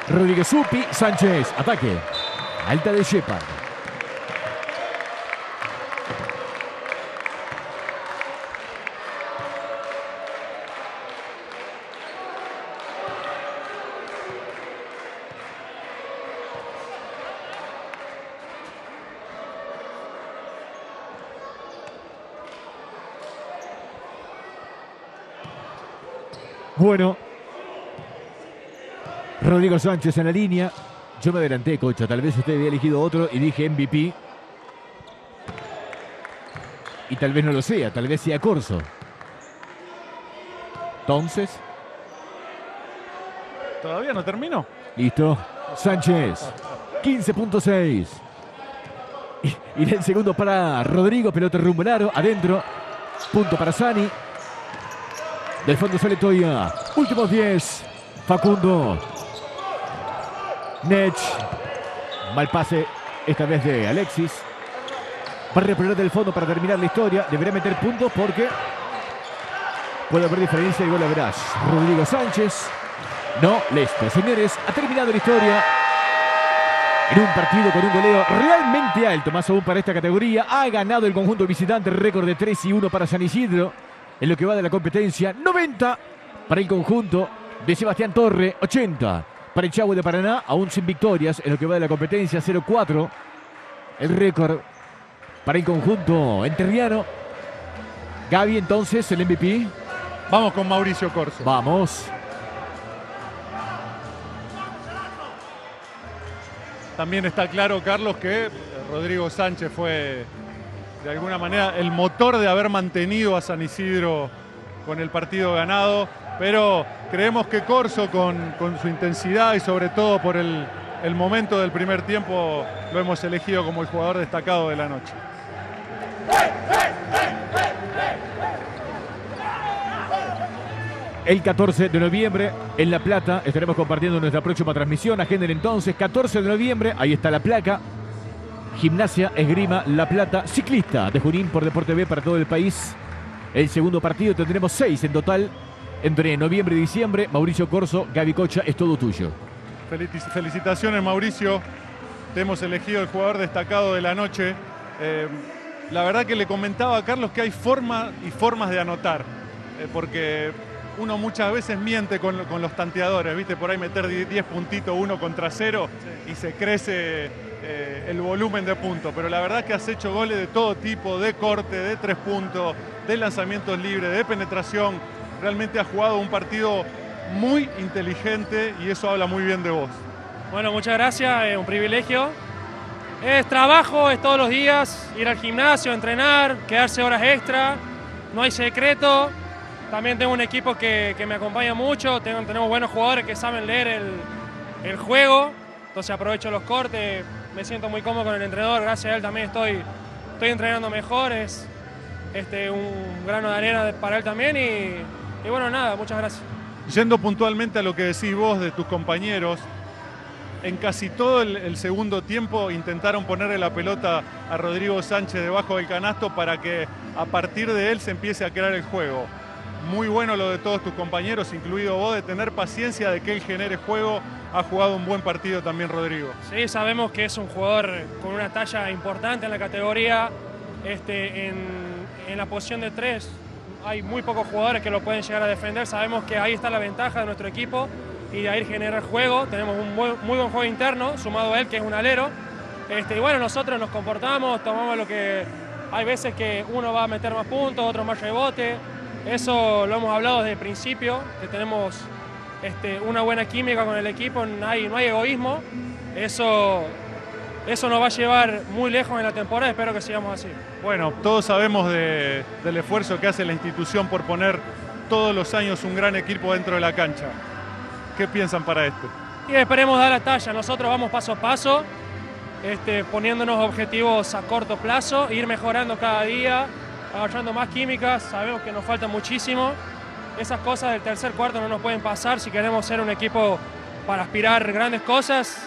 Rodríguez Upi. Sánchez. Ataque. Alta de Shepard. Bueno. Rodrigo Sánchez en la línea. Yo me adelanté, cocha. Tal vez usted había elegido otro y dije MVP. Y tal vez no lo sea, tal vez sea Corso. Entonces, ¿Todavía no terminó? listo. Sánchez, 15.6. Y, y el segundo para Rodrigo, pelota rumbo al aro, adentro. Punto para Sani. Del fondo sale Toya. Últimos 10. Facundo. Nech. Mal pase, esta vez de Alexis. Va a reponer del fondo para terminar la historia. Deberá meter puntos porque puede haber diferencia y gol a verás. Rodrigo Sánchez. No, listo. Señores, ha terminado la historia. En un partido con un goleo realmente alto, más aún para esta categoría, ha ganado el conjunto visitante, récord de 3 y 1 para San Isidro. En lo que va de la competencia, 90 para el conjunto de Sebastián Torre, 80 para el Chavo de Paraná, aún sin victorias. En lo que va de la competencia, 0-4. El récord para el conjunto enterriano. Gaby, entonces, el MVP. Vamos con Mauricio Corso. Vamos. También está claro, Carlos, que Rodrigo Sánchez fue de alguna manera el motor de haber mantenido a San Isidro con el partido ganado, pero creemos que Corso con, su intensidad y sobre todo por el, el momento del primer tiempo lo hemos elegido como el jugador destacado de la noche. El 14 de noviembre en La Plata estaremos compartiendo nuestra próxima transmisión. Agenden entonces, 14 de noviembre, ahí está la placa. Gimnasia, Esgrima, La Plata, ciclista de Junín por Deporte B para todo el país. El segundo partido tendremos seis en total entre noviembre y diciembre. Mauricio Corso, Gaby Cocha, es todo tuyo. Felici- Felicitaciones, Mauricio. Te hemos elegido el jugador destacado de la noche. Eh, la verdad que le comentaba a Carlos que hay formas y formas de anotar, eh, porque uno muchas veces miente con, con los tanteadores, ¿viste? Por ahí meter 10 puntitos uno contra cero y se crece eh, el volumen de puntos. Pero la verdad que has hecho goles de todo tipo, de corte, de tres puntos, de lanzamientos libres, de penetración. Realmente has jugado un partido muy inteligente y eso habla muy bien de vos. Bueno, muchas gracias, es un privilegio. Es trabajo, es todos los días, ir al gimnasio, entrenar, quedarse horas extra, no hay secreto. También tengo un equipo que, que me acompaña mucho, tenemos buenos jugadores que saben leer el, el juego, entonces aprovecho los cortes, me siento muy cómodo con el entrenador, gracias a él también estoy, estoy entrenando mejor, es este, un grano de arena para él también y, bueno, nada, muchas gracias. Yendo puntualmente a lo que decís vos de tus compañeros, en casi todo el segundo tiempo intentaron ponerle la pelota a Rodrigo Sánchez debajo del canasto para que a partir de él se empiece a crear el juego. Muy bueno lo de todos tus compañeros, incluido vos, de tener paciencia de que él genere juego. Ha jugado un buen partido también Rodrigo. Sí, sabemos que es un jugador con una talla importante en la categoría. Este, en, la posición de tres hay muy pocos jugadores que lo pueden llegar a defender. Sabemos que ahí está la ventaja de nuestro equipo y de ahí generar juego. Tenemos un buen- muy buen juego interno, sumado a él, que es un alero. Este, y bueno, nosotros nos comportamos, tomamos lo que... Hay veces que uno va a meter más puntos, otro más rebote. Eso lo hemos hablado desde el principio, que tenemos este, una buena química con el equipo, no hay, no hay egoísmo. Eso, eso nos va a llevar muy lejos en la temporada, espero que sigamos así. Bueno, todos sabemos de- del esfuerzo que hace la institución por poner todos los años un gran equipo dentro de la cancha. ¿Qué piensan para este? Y esperemos dar la talla, nosotros vamos paso a paso, este, poniéndonos objetivos a corto plazo, ir mejorando cada día, agarrando más químicas, sabemos que nos falta muchísimo. Esas cosas del tercer cuarto no nos pueden pasar si queremos ser un equipo para aspirar grandes cosas.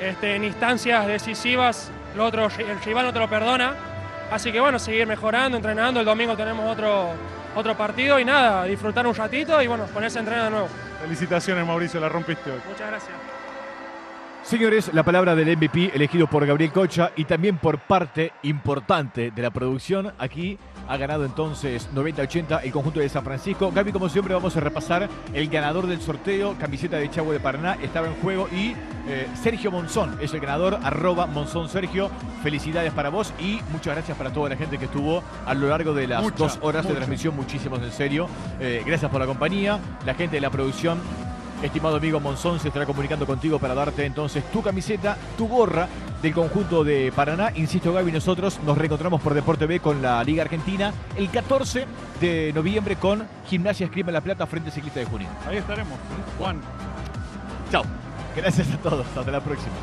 Este, en instancias decisivas, lo otro, el rival no te lo perdona. Así que bueno, seguir mejorando, entrenando. El domingo tenemos otro, otro partido y nada, disfrutar un ratito y bueno, ponerse a entrenar de nuevo. Felicitaciones Mauricio, la rompiste hoy. Muchas gracias. Señores, la palabra del MVP elegido por Gabriel Cocha y también por parte importante de la producción. Aquí ha ganado entonces 90-80 el conjunto de San Francisco. Gaby, como siempre, vamos a repasar el ganador del sorteo. Camiseta de Chagua de Paraná estaba en juego y eh, Sergio Monzón es el ganador. Arroba Monzón Sergio. Felicidades para vos y muchas gracias para toda la gente que estuvo a lo largo de las Mucha, dos horas de transmisión. Muchísimos en serio. Eh, gracias por la compañía. La gente de la producción Estimado amigo Monzón, se estará comunicando contigo para darte entonces tu camiseta, tu gorra del conjunto de Paraná. Insisto, Gaby, nosotros nos reencontramos por Deporte B con la Liga Argentina el 14 de noviembre con Gimnasia Esgrima La Plata frente a Ciclista de Junín. Ahí estaremos. Juan. Chao. Gracias a todos. Hasta la próxima.